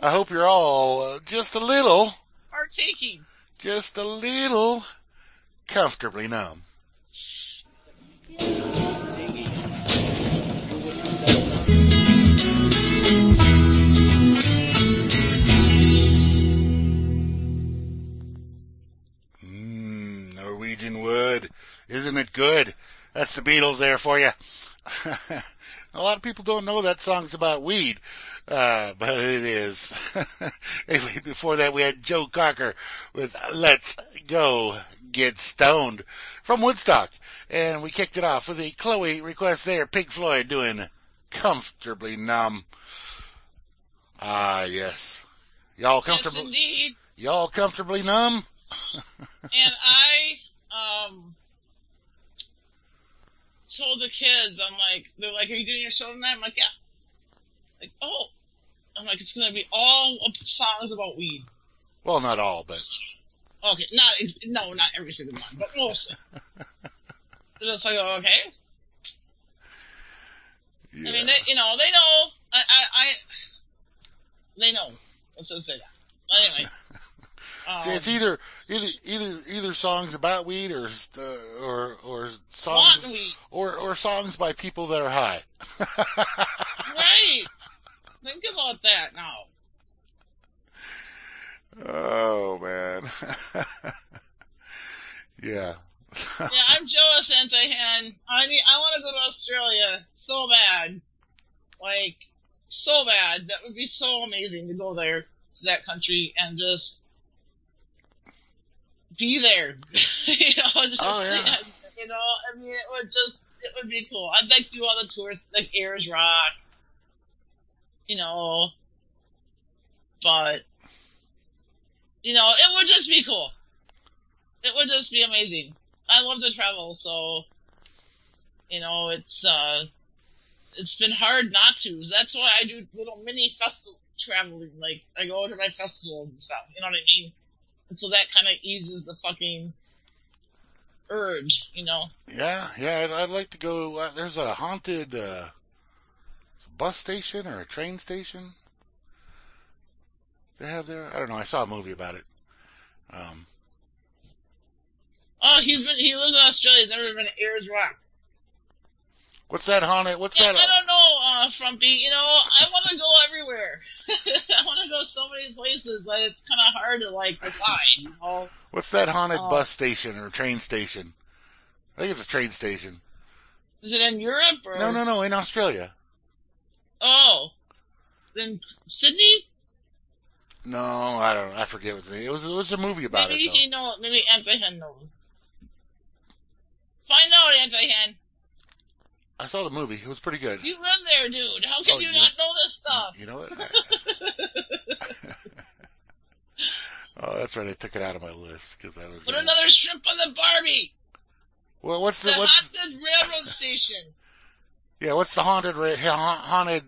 I hope you're all uh, just a little, Partaking. just a little comfortably numb. Mmm, Norwegian wood. Isn't it good? That's the Beatles there for you. <laughs> A lot of people don't know that song's about weed, uh, but it is. <laughs> anyway, before that we had Joe Cocker with Let's Go Get Stoned from Woodstock. And we kicked it off with a Chloe request there, Pink Floyd doing Comfortably Numb. Ah, yes. Y'all comfortable? Yes, indeed. Y'all comfortably numb? <laughs> And I um told the kids, I'm like, they're like, "Are you doing your show tonight?" I'm like, "Yeah." Like, oh, I'm like, it's gonna be all songs about weed. well, not all, but Okay, not no, not every single one, but mostly. <laughs> It's like, oh, okay. yeah. I mean, they, you know, they know. I, I, I they know. Let's just say that. But anyway. <laughs> Um, it's either either either either songs about weed or uh, or or songs or or songs by people that are high. <laughs> right? Think about that now. Oh man. <laughs> yeah. <laughs> yeah, I'm jealous, Anti-Han. I need, I want to go to Australia so bad. Like, so bad. That would be so amazing to go there to that country and just be there. <laughs> you know, just, Oh, yeah. <laughs> You know, I mean, it would just, it would be cool. I'd like do all the tours, like Ayers Rock. You know, but you know, it would just be cool. It would just be amazing. I love to travel, so you know, it's uh it's been hard not to. That's why I do little mini festival traveling. Like I go to my festivals and stuff. You know what I mean? And so that kind of eases the fucking urge. You know? Yeah, yeah. I'd, I'd like to go. Uh, there's a haunted uh, bus station or a train station they have there. I don't know. I saw a movie about it. Um, Oh, he's been he lives in Australia. He's never been to Ayers Rock. what's that haunted? What's Yeah, that? I don't know, uh, Frumpy. You know, I want to go everywhere. <laughs> I want to go so many places that it's kind of hard to like decide. You know? What's that haunted Oh. bus station or train station? I think it's a train station. Is it in Europe or No, no, no. In Australia. Oh, then Sydney? No, I don't. know. I forget what the, it was. It was a movie about it. maybe it. he know. Maybe Anti-Hen knows. Find out, Anti-Hen. I saw the movie. It was pretty good. You live there, dude. How can Oh, you you- not know this stuff? You know what? <laughs> <laughs> oh, that's right. I took it out of my list because I was. Put gonna- another shrimp on the Barbie. Well, what's The the what's haunted railroad station. <laughs> yeah? What's the haunted ra- ha- haunted?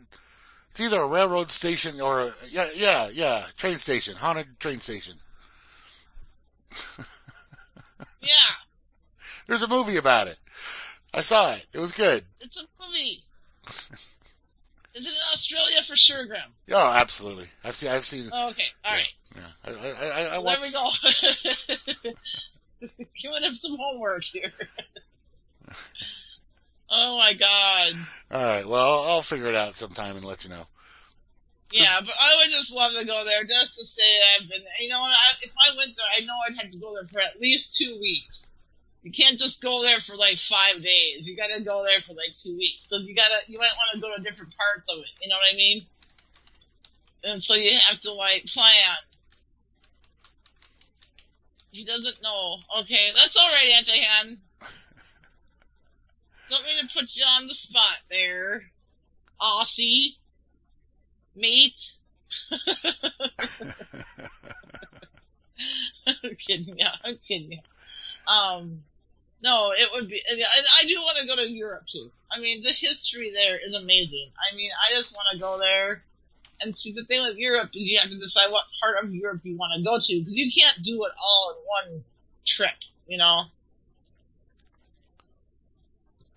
It's either a railroad station or a, yeah, yeah, yeah, train station, haunted train station. Yeah, There's a movie about it. I saw it. It was good. it's a movie. <laughs> Is it in Australia for sure, Graham? Oh, absolutely. I've seen. I've seen. Oh, okay, all right. Yeah, I, I, I, I Well, watched. there we go. <laughs> Giving him some homework here. <laughs> oh my god. All right. Well, I'll figure it out sometime and let you know. Yeah, but I would just love to go there just to say I've been. You know, I, if I went there, I know I'd have to go there for at least two weeks. You can't just go there for like five days. You got to go there for like two weeks because you gotta. You might want to go to different parts of it. You know what I mean? And so you have to like plan. He doesn't know. Okay, that's all right, Anti-Han. <laughs> Don't mean to put you on the spot there, Aussie mate. <laughs> <laughs> I'm kidding you. I'm kidding you. Um, no, it would be. And I do want to go to Europe too. I mean, the history there is amazing. I mean, I just want to go there. And see, the thing with Europe is you have to decide what part of Europe you want to go to because you can't do it all in one trip. You know,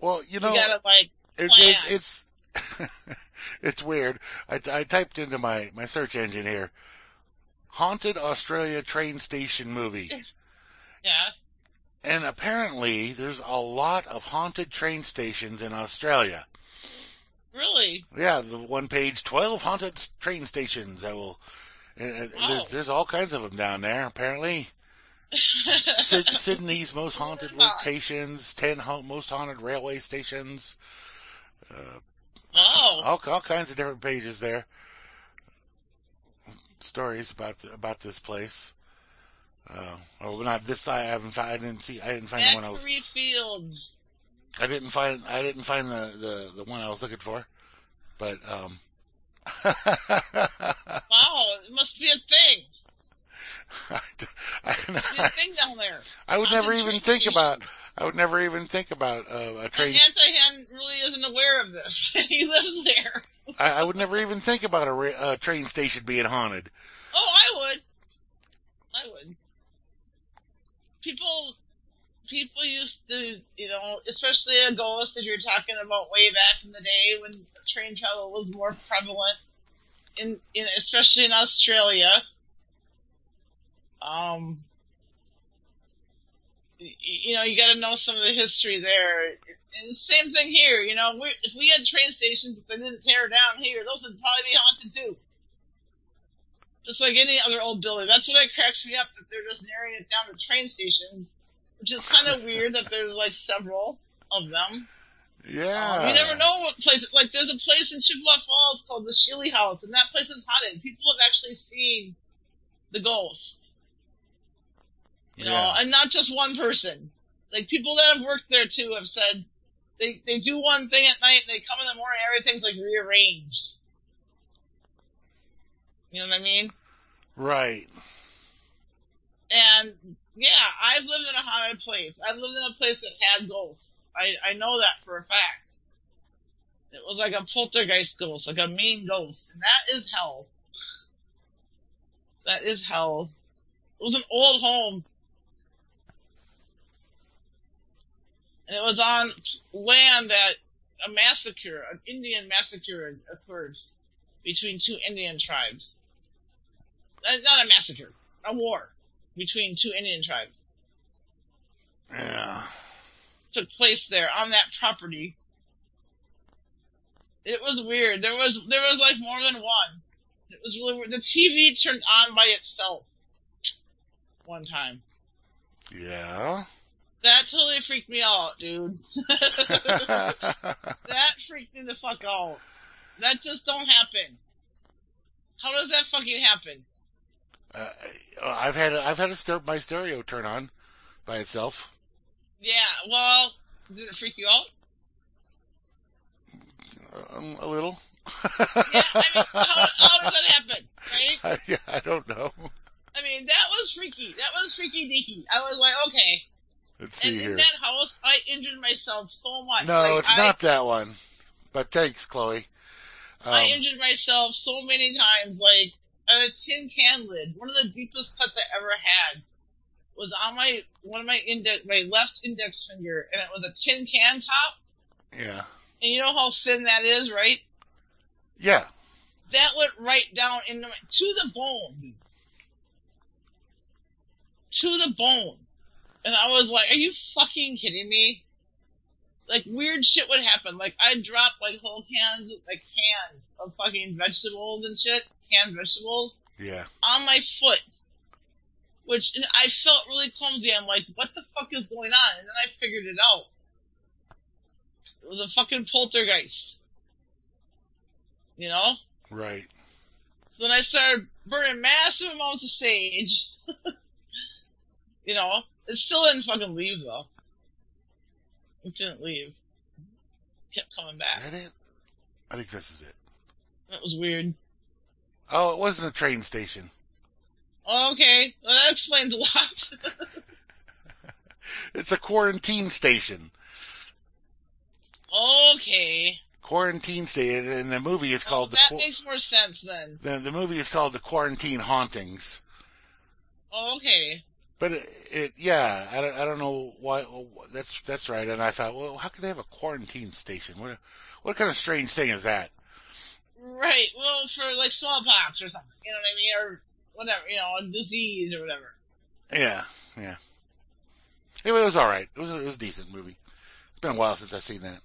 well, you know, you gotta like. it, it, it's <laughs> it's weird. I, I typed into my my search engine here, haunted Australia train station movie, <laughs> Yeah. And apparently there's a lot of haunted train stations in Australia. Really? Yeah, the one page, twelve haunted train stations. I will. Uh, uh, Wow. there's, there's all kinds of them down there. Apparently, <laughs> Syd- Sydney's most haunted locations, ten ha- most haunted railway stations. Uh, oh. all all kinds of different pages there. Stories about about this place. Uh, oh, not this. I haven't. I didn't see. I didn't find the one I was. Factory Fields. I didn't find. I didn't find the the, the one I was looking for. But um. <laughs> Wow, it must be a thing. <laughs> I, be a <laughs> thing down there. I would never even think station. about. I would never even think about uh, a train. Anti-Han really isn't aware of this. he lives there. I, I would never even think about a, a train station being haunted. Oh, I would. I would. People, people used to, you know, especially a ghost, if you're talking about way back in the day when train travel was more prevalent, in, in especially in Australia. Um, you know, you got to know some of the history there. And same thing here. You know, if we had train stations, if they didn't tear down here, those would probably be haunted too. Just like any other old building. That's what it cracks me up that they're just narrowing it down to train stations. which is kind of <laughs> weird that there's like several of them. Yeah. Um, you never know what place. Like there's a place in Chippewa Falls called the Sheeley House, and that place is haunted. People have actually seen the ghost. You know, Yeah. and not just one person. Like people that have worked there too have said they they do one thing at night and they come in the morning, everything's like rearranged. You know what I mean? Right. And yeah, I've lived in a haunted place. I've lived in a place that had ghosts. I I know that for a fact. It was like a poltergeist ghost, like a mean ghost, and that is hell. That is hell. It was an old home, and it was on land that a massacre, an Indian massacre, occurred between two Indian tribes. Uh, Not a massacre, a war between two Indian tribes Yeah. took place there on that property. It was weird. There was there was like more than one. It was really weird. The TV turned on by itself one time. Yeah. That totally freaked me out, dude. <laughs> that freaked me the fuck out. That just don't happen. How does that fucking happen? Uh, I've had a, I've had a ster- my stereo turn on by itself. Yeah, well, did it freak you out? Um, a little. Yeah, I mean, how, how does that happen, right? <laughs> I, yeah, I don't know. I mean, that was freaky. That was freaky deaky. I was like, okay. Let's And see in that house, I injured myself so much. No, Like, it's I, not that one. But thanks, Chloe. Um, I injured myself so many times. Like a tin can lid. One of the deepest cuts I ever had was on my one of my index, my left index finger, and it was a tin can top. yeah. And you know how thin that is, right? Yeah. That went right down into my to the bone. To the bone. And I was like, Are you fucking kidding me? Like weird shit would happen. Like I'd drop like whole cans like cans of fucking vegetables and shit, canned vegetables, Yeah. on my foot. Which I felt really clumsy. I'm like, what the fuck is going on? And then I figured it out. It was a fucking poltergeist. You know? Right. So then I started burning massive amounts of sage. <laughs> you know, it still didn't fucking leave though. It didn't leave. Kept coming Is back. that it? I think this is it. That was weird. Oh, it wasn't a train station. Oh, okay, well that explains a lot. <laughs> It's a quarantine station. okay. Quarantine station, and the movie is Well, called the, that makes more sense then. the the movie is called the Quarantine Hauntings. Oh, okay. But it, it yeah, I don't, I don't know why. oh, That's that's right. And I thought, well, how could they have a quarantine station? What what kind of strange thing is that? Right. Well, for like smallpox or something, you know what I mean, or whatever, you know, a disease or whatever. Yeah, yeah. Anyway, it was all right. It was it was a decent movie. It's been a while since I've seen that.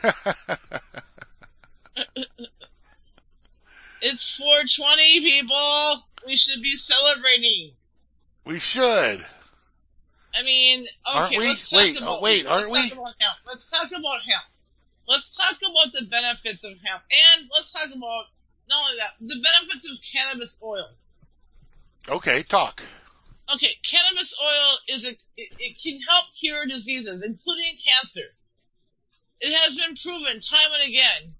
<laughs> It's 420, people. We should be celebrating. we should. I mean, okay, Aren't we? let's talk Wait, oh, about oh, wait, let's aren't we? Talk about. Let's talk about hemp. Let's talk about the benefits of hemp, and let's talk about not only that, the benefits of cannabis oil. Okay, talk. Okay, cannabis oil is a it, it can help cure diseases, including cancer. It has been proven time and again.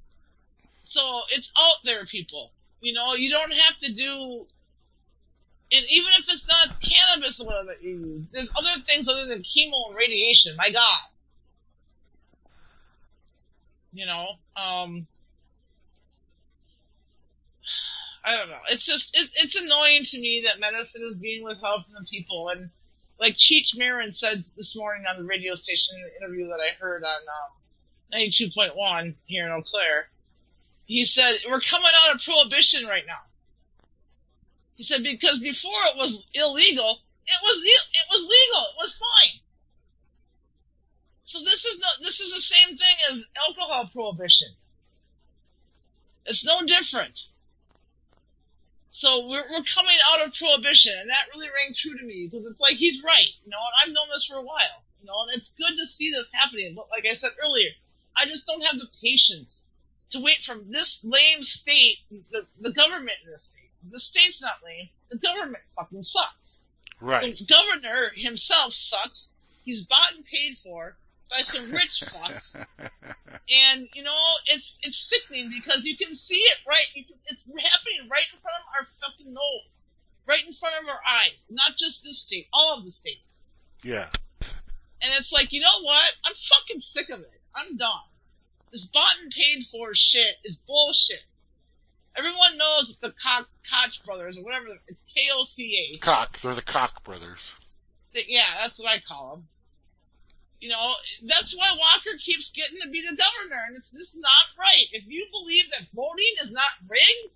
So it's out there, people. You know, you don't have to do. And even if it's not cannabis oil that you use, there's other things other than chemo and radiation. My God. You know, um, I don't know. It's just it, it's annoying to me that medicine is being withheld from the people. And like Cheech Marin said this morning on the radio station interview that I heard on um, 92.1 here in Eau Claire, he said we're coming out of prohibition right now. He said because before it was illegal, it was it was legal, it was fine. So this is no, this is the same thing as alcohol prohibition. It's no different. So we're we're coming out of prohibition, and that really rang true to me because it's like he's right, you know. And I've known this for a while, you know, and it's good to see this happening. But like I said earlier, I just don't have the patience to wait from this lame state, the the government in this state. The state's not lame. The government fucking sucks. Right. The governor himself sucks. He's bought and paid for by some rich <laughs> fucks. And you know, it's it's sickening because you can see it right. You can, it's happening right in front of our fucking nose, right in front of our eyes. Not just this state, all of the states. yeah. And it's like, you know what? I'm fucking sick of it. I'm done. This bought and paid for shit is bullshit. Everyone knows it's the Koch, Koch brothers or whatever. It's K O C H. Cock. They're the Cock brothers. Yeah, that's what I call them. You know, that's why Walker keeps getting to be the governor, and it's just not right. If you believe that voting is not rigged,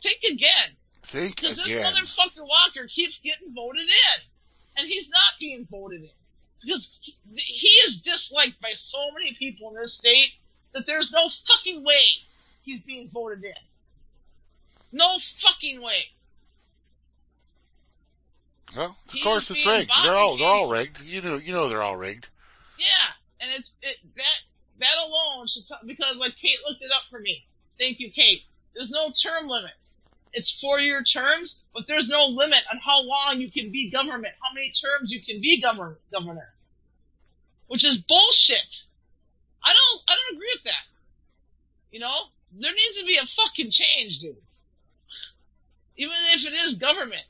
think again. Think Because this motherfucker Walker keeps getting voted in, and he's not being voted in. Because he is disliked by so many people in this state that there's no fucking way he's being voted in. No fucking way. Well, of He's course it's rigged. They're all they're all rigged. You know you know they're all rigged. Yeah, and it's it, that that alone should t- because like Kate looked it up for me. Thank you, Kate. There's no term limit. It's four-year terms, but there's no limit on how long you can be government, how many terms you can be governor, governor, which is bullshit. I don't I don't agree with that. You know, there needs to be a fucking change, dude. Even if it is government,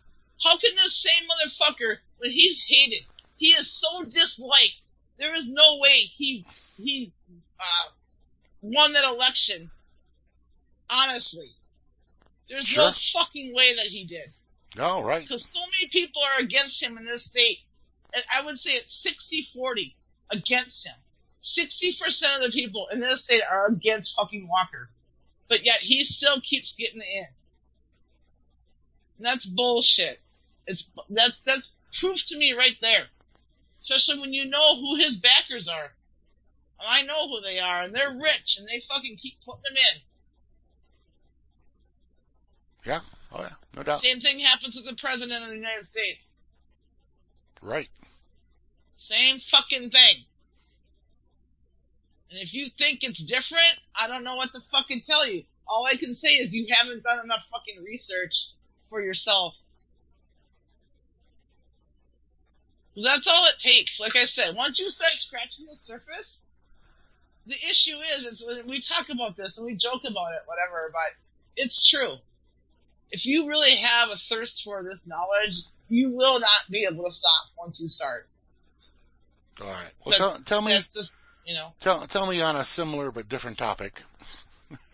how can this same motherfucker, when he's hated, he is so disliked, there is no way he he uh, won that election. Honestly, there's no fucking way that he did No, right. because so many people are against him in this state. I would say it's 60-40 against him. 60% of the people in this state are against fucking Walker. But yet he still keeps getting in. And that's bullshit. It's that's that's proof to me right there. Especially when you know who his backers are. Oh, I know who they are, and they're rich, and they fucking keep putting them in. Yeah. Oh yeah. No doubt. Same thing happens with the president of the United States. Right. Same fucking thing. And if you think it's different, I don't know what to fucking tell you. All I can say is you haven't done enough fucking research for yourself. That's all it takes. Like I said, once you start scratching the surface, the issue is, is we talk about this and we joke about it, whatever, but it's true. If you really have a thirst for this knowledge, you will not be able to stop once you start. All right. Well, tell, tell me just, you know. tell tell me on a similar but different topic. <laughs>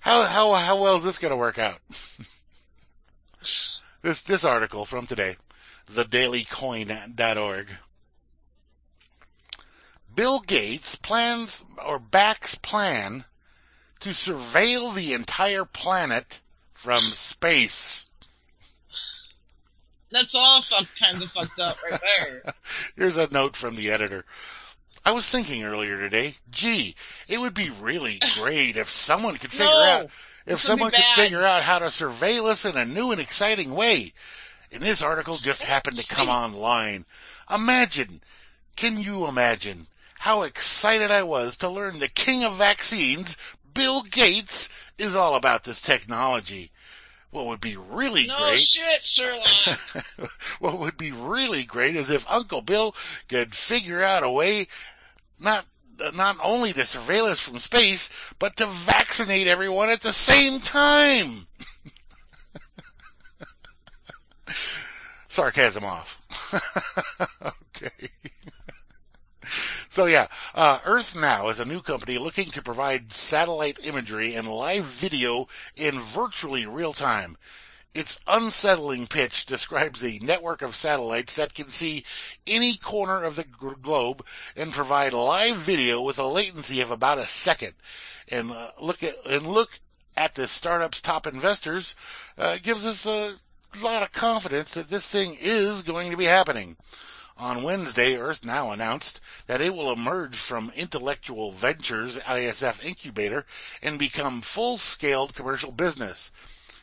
how how how well is this going to work out? <laughs> this this article from today, thedailycoin.org. Bill Gates plans or backs plan to surveil the entire planet from space. That's all fuck kinds of fucked up right there. <laughs> Here's a note from the editor. I was thinking earlier today, gee, it would be really <laughs> great if someone could figure No, out if this would be someone could figure out how to surveil us in a new and exciting way. And this article just happened to come online. Imagine, can you imagine how excited I was to learn the king of vaccines, Bill Gates, is all about this technology. What would be really no great shit, Sherlock. <laughs> what would be really great is if Uncle Bill could figure out a way not not only to surveillance from space, but to vaccinate everyone at the same time. <laughs> Sarcasm off. <laughs> okay. So yeah, uh, Earth Now is a new company looking to provide satellite imagery and live video in virtually real time. Its unsettling pitch describes a network of satellites that can see any corner of the globe and provide live video with a latency of about a second. And uh, look at and look at the startup's top investors uh, gives us a lot of confidence that this thing is going to be happening. On Wednesday, Earth Now announced that it will emerge from Intellectual Ventures ISF incubator and become full-scale commercial business.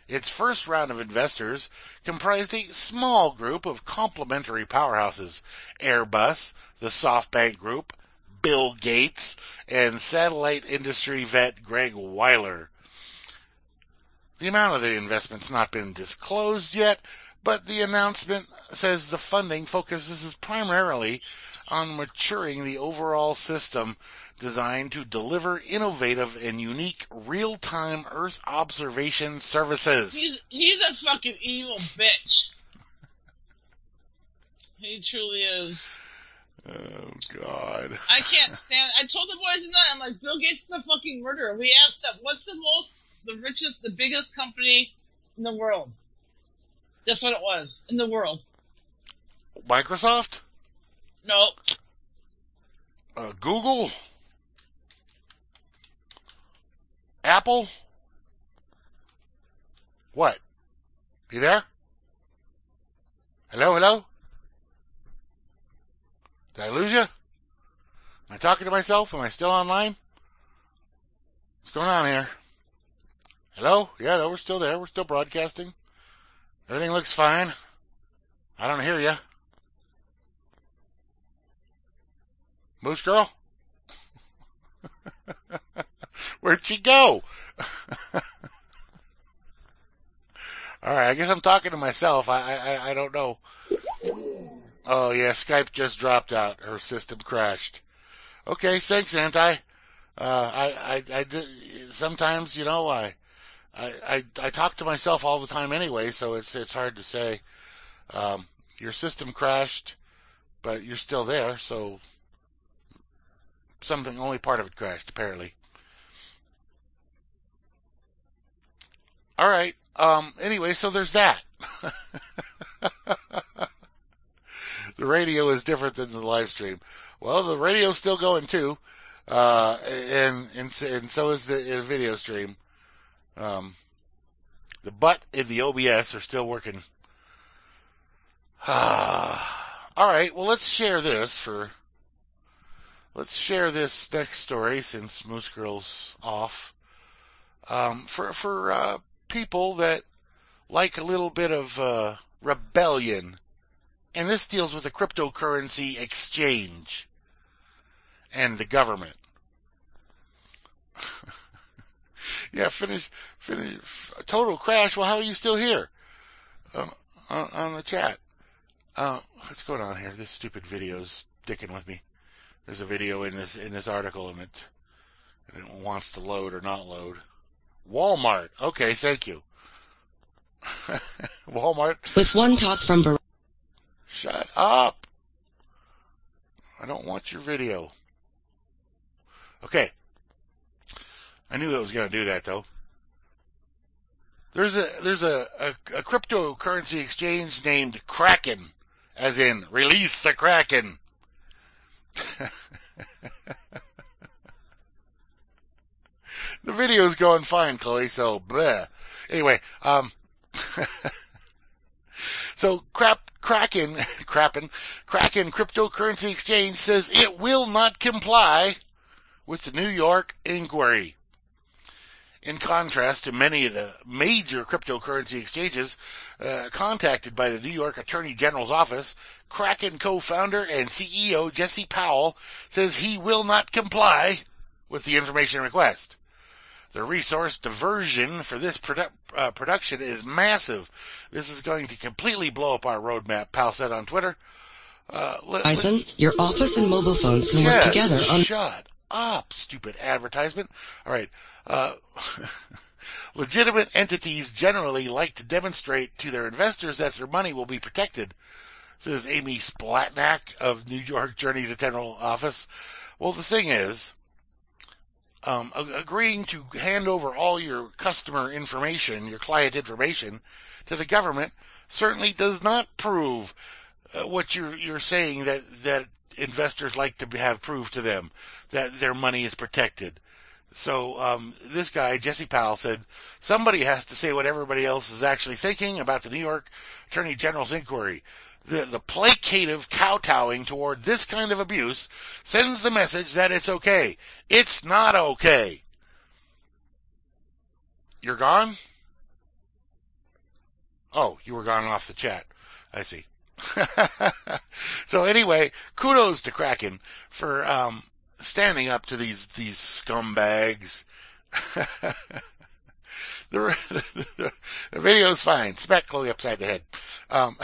Its first round of investors comprised a small group of complementary powerhouses Airbus, the SoftBank Group, Bill Gates, and satellite industry vet Greg Wyler. The amount of the investment's not been disclosed yet, but the announcement says the funding focuses primarily on maturing the overall system designed to deliver innovative and unique real-time Earth observation services. He's he's a fucking evil bitch. He truly is. Oh God. I can't stand. I told the boys tonight. I'm like, Bill Gates is a fucking murderer. We asked them, what's the most, the richest, the biggest company in the world? That's what it was in the world. Microsoft? No, Uh, Google? Apple? What? You there? Hello, hello? Did I lose you? Am I talking to myself? Am I still online? What's going on here? Hello? Yeah, no, we're still there. We're still broadcasting. Everything looks fine. I don't hear you. Moosegurl? <laughs> Where'd she go? <laughs> All right, I guess I'm talking to myself. I, I I don't know. Oh yeah, Skype just dropped out. Her system crashed. Okay, thanks, Anti. Uh, I I I did, sometimes you know I, I I I talk to myself all the time anyway, so it's it's hard to say. Um, your system crashed, but you're still there, so something only part of it crashed apparently. All right. Um anyway, so there's that. <laughs> the radio is different than the live stream. Well, the radio's still going too. Uh and and and so is the video stream. Um the butt and the OBS are still working. <sighs> All right, well let's share this for let's share this next story since Moose Girl's off. Um, for for uh, people that like a little bit of uh, rebellion, and this deals with the cryptocurrency exchange and the government. <laughs> yeah, finish finish total crash. Well, how are you still here? Uh, on, the chat. Uh, what's going on here? This stupid video's dicking with me there's a video in this in this article and it, and it wants to load or not load. Walmart. Okay, thank you. <laughs> Walmart. With one talk from Bar- Shut up. I don't want your video. Okay. I knew it was going to do that though. There's a there's a, a, a cryptocurrency exchange named Kraken, as in release the Kraken. <laughs> the video's going fine, Chloe. So, bleh. Anyway, um, <laughs> so crap, Kraken, <laughs> Kraken, Kraken cryptocurrency exchange says it will not comply with the New York inquiry. In contrast to many of the major cryptocurrency exchanges uh, contacted by the New York Attorney General's office, Kraken co-founder and CEO Jesse Powell says he will not comply with the information request. The resource diversion for this produ- uh, production is massive. This is going to completely blow up our roadmap, Powell said on Twitter. Uh, let, Tyson, your office and mobile phones can work together on. Shut up, stupid advertisement. All right. Uh, <laughs> legitimate entities generally like to demonstrate to their investors that their money will be protected, says Amy Spitalnick of New York Journey's General Office. Well, the thing is, um, agreeing to hand over all your customer information, your client information, to the government certainly does not prove uh, what you're you're saying that that investors like to have proved to them that their money is protected. So um, this guy Jesse Powell said somebody has to say what everybody else is actually thinking about the New York Attorney General's inquiry. The, the placative kowtowing toward this kind of abuse sends the message that it's okay. It's not okay. You're gone? Oh, you were gone off the chat. I see. <laughs> so anyway, kudos to Kraken for um, standing up to these these scumbags. <laughs> <laughs> the, the, the video's fine. Smack Chloe upside the head. Um,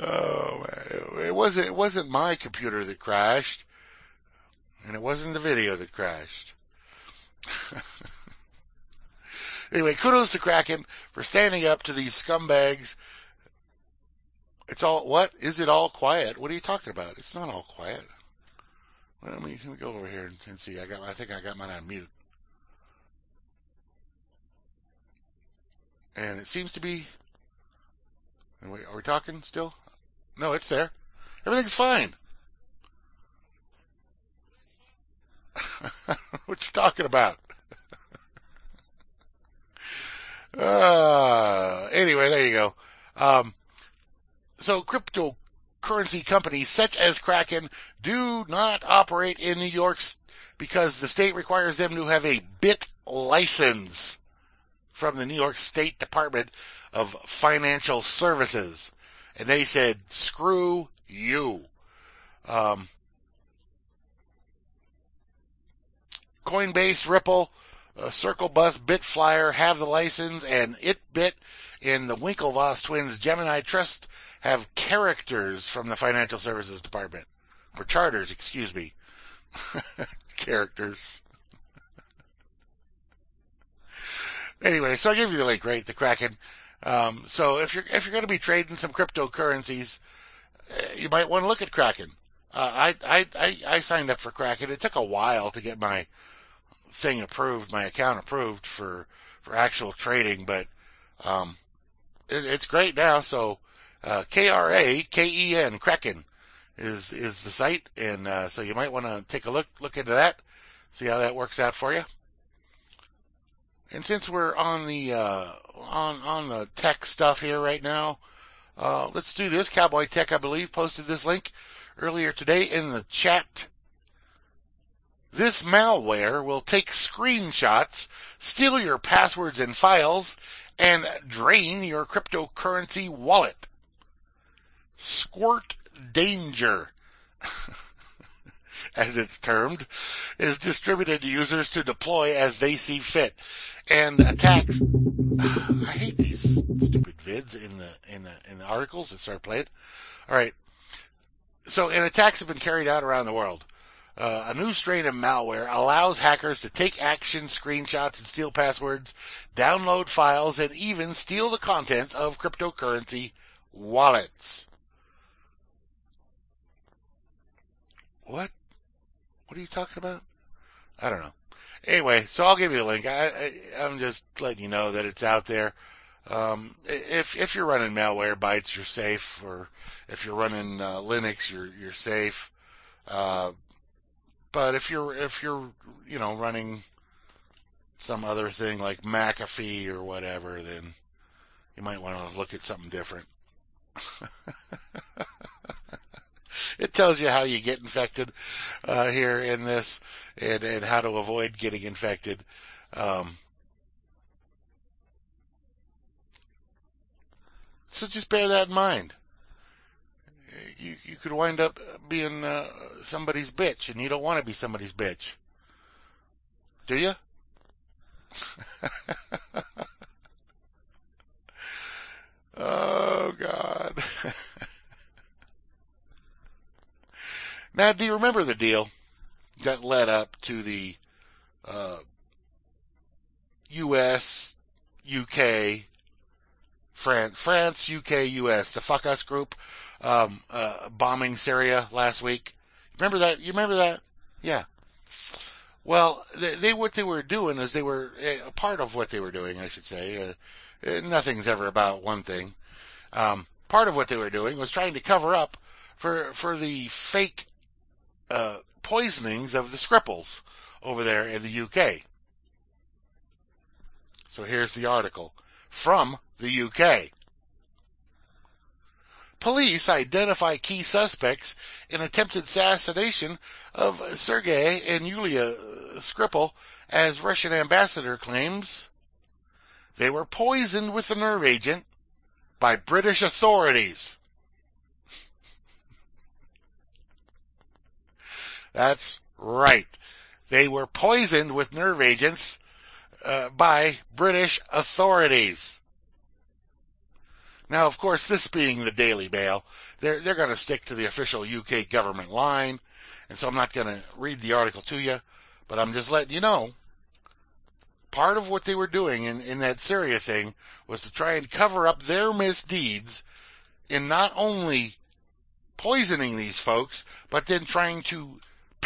oh it wasn't it wasn't my computer that crashed, and it wasn't the video that crashed. <laughs> anyway, kudos to Kraken for standing up to these scumbags. It's all what is it all quiet? What are you talking about? It's not all quiet. Let me, let me go over here and, and see. I got I think I got mine on mute. And it seems to be. We, are we talking still? No, it's there. Everything's fine. <laughs> what you talking about? <laughs> uh, anyway, there you go. Um, so cryptocurrency companies such as Kraken do not operate in New York because the state requires them to have a bit license from the New York State Department of Financial Services. And they said, screw you. Um, Coinbase, Ripple, uh, Circle Bus, Bitflyer have the license, and ItBit in the Winklevoss twins Gemini Trust have characters from the Financial Services Department. Or charters, excuse me. <laughs> characters. anyway, so I'll give you the link, right? The Kraken. Um, so if you're if you're going to be trading some cryptocurrencies, uh, you might want to look at Kraken. Uh, I, I I I signed up for Kraken. It took a while to get my thing approved, my account approved for for actual trading, but um, it, it's great now. So uh, K R A K E N Kraken is is the site, and uh, so you might want to take a look look into that, see how that works out for you. And since we're on the uh, on on the tech stuff here right now, uh, let's do this. Cowboy Tech, I believe, posted this link earlier today in the chat. This malware will take screenshots, steal your passwords and files, and drain your cryptocurrency wallet. Squirt Danger, <laughs> as it's termed, is distributed to users to deploy as they see fit. And attacks. <sighs> I hate these stupid vids in the in the in the articles that start playing. All right. So, and attacks have been carried out around the world. Uh, a new strain of malware allows hackers to take action screenshots and steal passwords, download files, and even steal the contents of cryptocurrency wallets. What? What are you talking about? I don't know. Anyway, so I'll give you a link. I, I, I'm just letting you know that it's out there. Um, if if you're running Malwarebytes, you're safe, or if you're running uh, Linux, you're you're safe. Uh, but if you're if you're you know running some other thing like McAfee or whatever, then you might want to look at something different. <laughs> it tells you how you get infected uh, here in this, and and how to avoid getting infected. Um, so just bear that in mind. You you could wind up being uh, somebody's bitch, and you don't want to be somebody's bitch, do you? <laughs> oh God. Now, do you remember the deal that led up to the uh, U.S., U.K., France, France, U.K., U.S., the Fuck Us group um, uh, bombing Syria last week? Remember that? You remember that? Yeah. Well, they, they what they were doing is they were a part of what they were doing, I should say. Uh, nothing's ever about one thing. Um, part of what they were doing was trying to cover up for for the fake uh, poisonings of the Skripals over there in the UK. So here's the article from the UK. Police identify key suspects in attempted assassination of Sergei and Yulia Skripal as Russian ambassador claims they were poisoned with a nerve agent by British authorities. That's right. They were poisoned with nerve agents uh, by British authorities. Now, of course, this being the Daily Mail, they're they're going to stick to the official UK government line, and so I'm not going to read the article to you, but I'm just letting you know. Part of what they were doing in, in that Syria thing was to try and cover up their misdeeds in not only poisoning these folks, but then trying to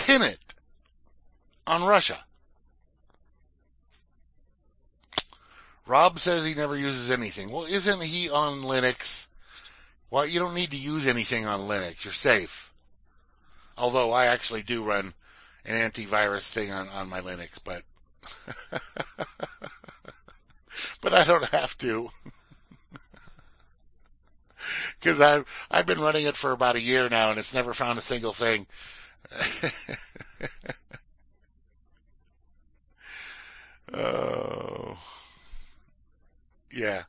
it on Russia. Rob says he never uses anything. Well, isn't he on Linux? Well, you don't need to use anything on Linux. You're safe. Although I actually do run an antivirus thing on, on my Linux, but <laughs> but I don't have to. <laughs> Because I've I've been running it for about a year now, and it's never found a single thing. <laughs> oh yeah.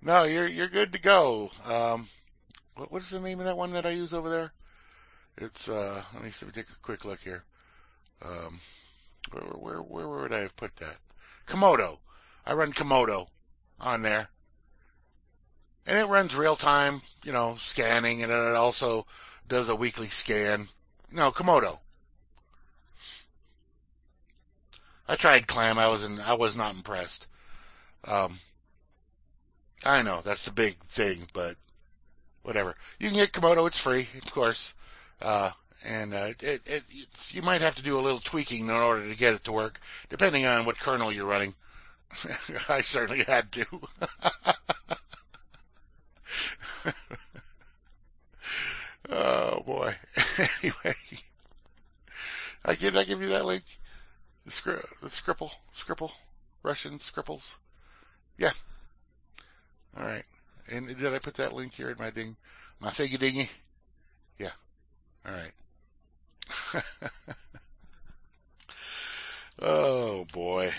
No, you're you're good to go. Um, what what is the name of that one that I use over there? It's uh, let me see, take a quick look here. Um, where where where would I have put that? Comodo. I run Comodo on there, and it runs real time, you know, scanning, and it also does a weekly scan. No, Comodo. I tried Clam. I was in, I was not impressed. Um, I know that's the big thing, but whatever. You can get Comodo; it's free, of course, uh, and uh, it, it, you might have to do a little tweaking in order to get it to work, depending on what kernel you're running. <laughs> I certainly had to. <laughs> oh boy. <laughs> anyway, I did I give you that link? The, scri- the Skripal, Skripal, Russian Skripals. Yeah, all right. And did I put that link here in my ding, my thingy dingy? Yeah. All right. <laughs> oh boy.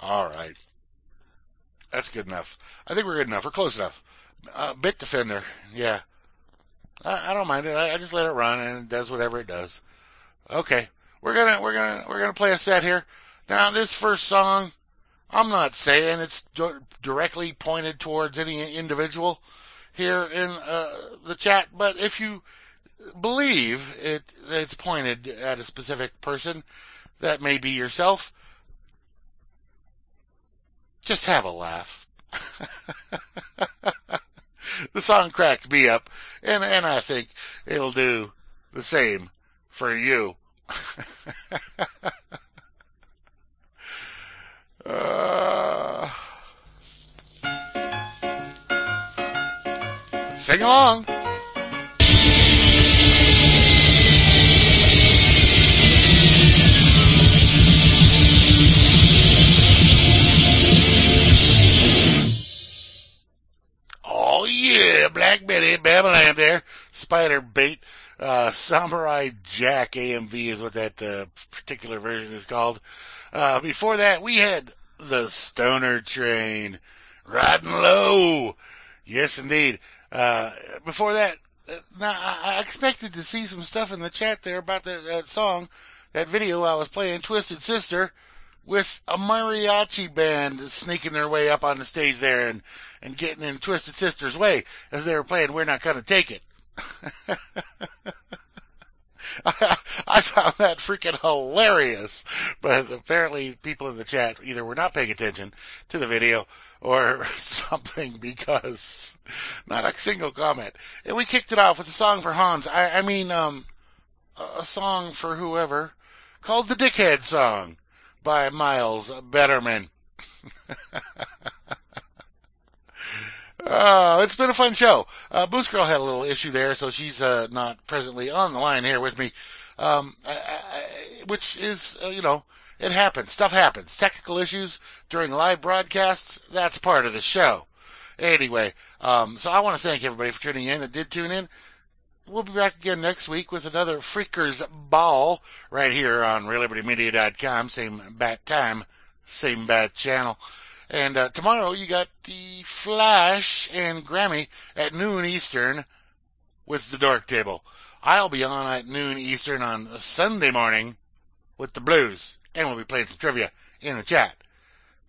All right. That's good enough. I think we're good enough. We're close enough. Uh, Bitdefender. yeah. I, I don't mind it. I, I just let it run and it does whatever it does. Okay, we're gonna we're gonna we're gonna play a set here. Now, this first song, I'm not saying it's directly pointed towards any individual here in uh, the chat, but if you believe it, it's pointed at a specific person, that may be yourself, just have a laugh. <laughs> the song cracked me up, and and I think it'll do the same for you. <laughs> Uh, sing along. Betty, Babylon there, Spiderbait, uh, Samurai Jack AMV is what that uh, particular version is called. Uh, before that, we had the Stoner Train riding low. Yes, indeed. Uh, before that, uh, now I expected to see some stuff in the chat there about that, that song, that video I was playing, Twisted Sister, with a mariachi band sneaking their way up on the stage there and and getting in Twisted Sister's way as they were playing "We're Not Gonna Take It." <laughs> I found that freaking hilarious. But apparently, people in the chat either were not paying attention to the video or <laughs> something because not a single comment. And we kicked it off with a song for Hans. I, I mean, um, a song for whoever called the Dickhead Song by Miles Betterman. <laughs> Uh, it's been a fun show. Uh, Moosegurl had a little issue there, so she's uh, not presently on the line here with me, um, I, I, which is, uh, you know, it happens. Stuff happens. Technical issues during live broadcasts, that's part of the show. Anyway, um, so I want to thank everybody for tuning in that did tune in. We'll be back again next week with another Freeker's Ball right here on RealLibertyMedia.com. Same bat time, same bat channel. And uh, tomorrow you got the Flash and Grammy at noon Eastern with the Dark Table. I'll be on at noon Eastern on Sunday morning with the Blues, and we'll be playing some trivia in the chat.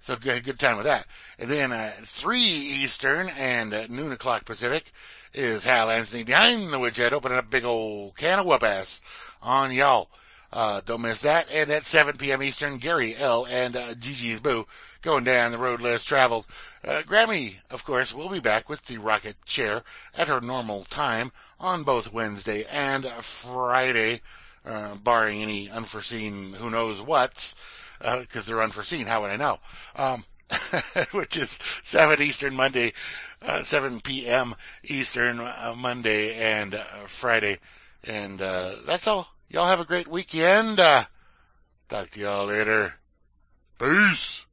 So good, good time with that. And then at three Eastern and noon o'clock Pacific is Hal Anthony behind the woodshed opening up a big old can of whoop ass on y'all. Uh, don't miss that. And at 7 p.m. Eastern, Gary L. and uh, Gigi's Boo going down the road less traveled. Uh, Grammy, of course, will be back with the rocket chair at her normal time on both Wednesday and Friday, uh, barring any unforeseen who knows what's, because uh, they're unforeseen. How would I know? Um, <laughs> which is 7 Eastern Monday, uh, 7 p.m. Eastern uh, Monday and uh, Friday. And uh, that's all. Y'all have a great weekend. Uh, talk to y'all later. Peace.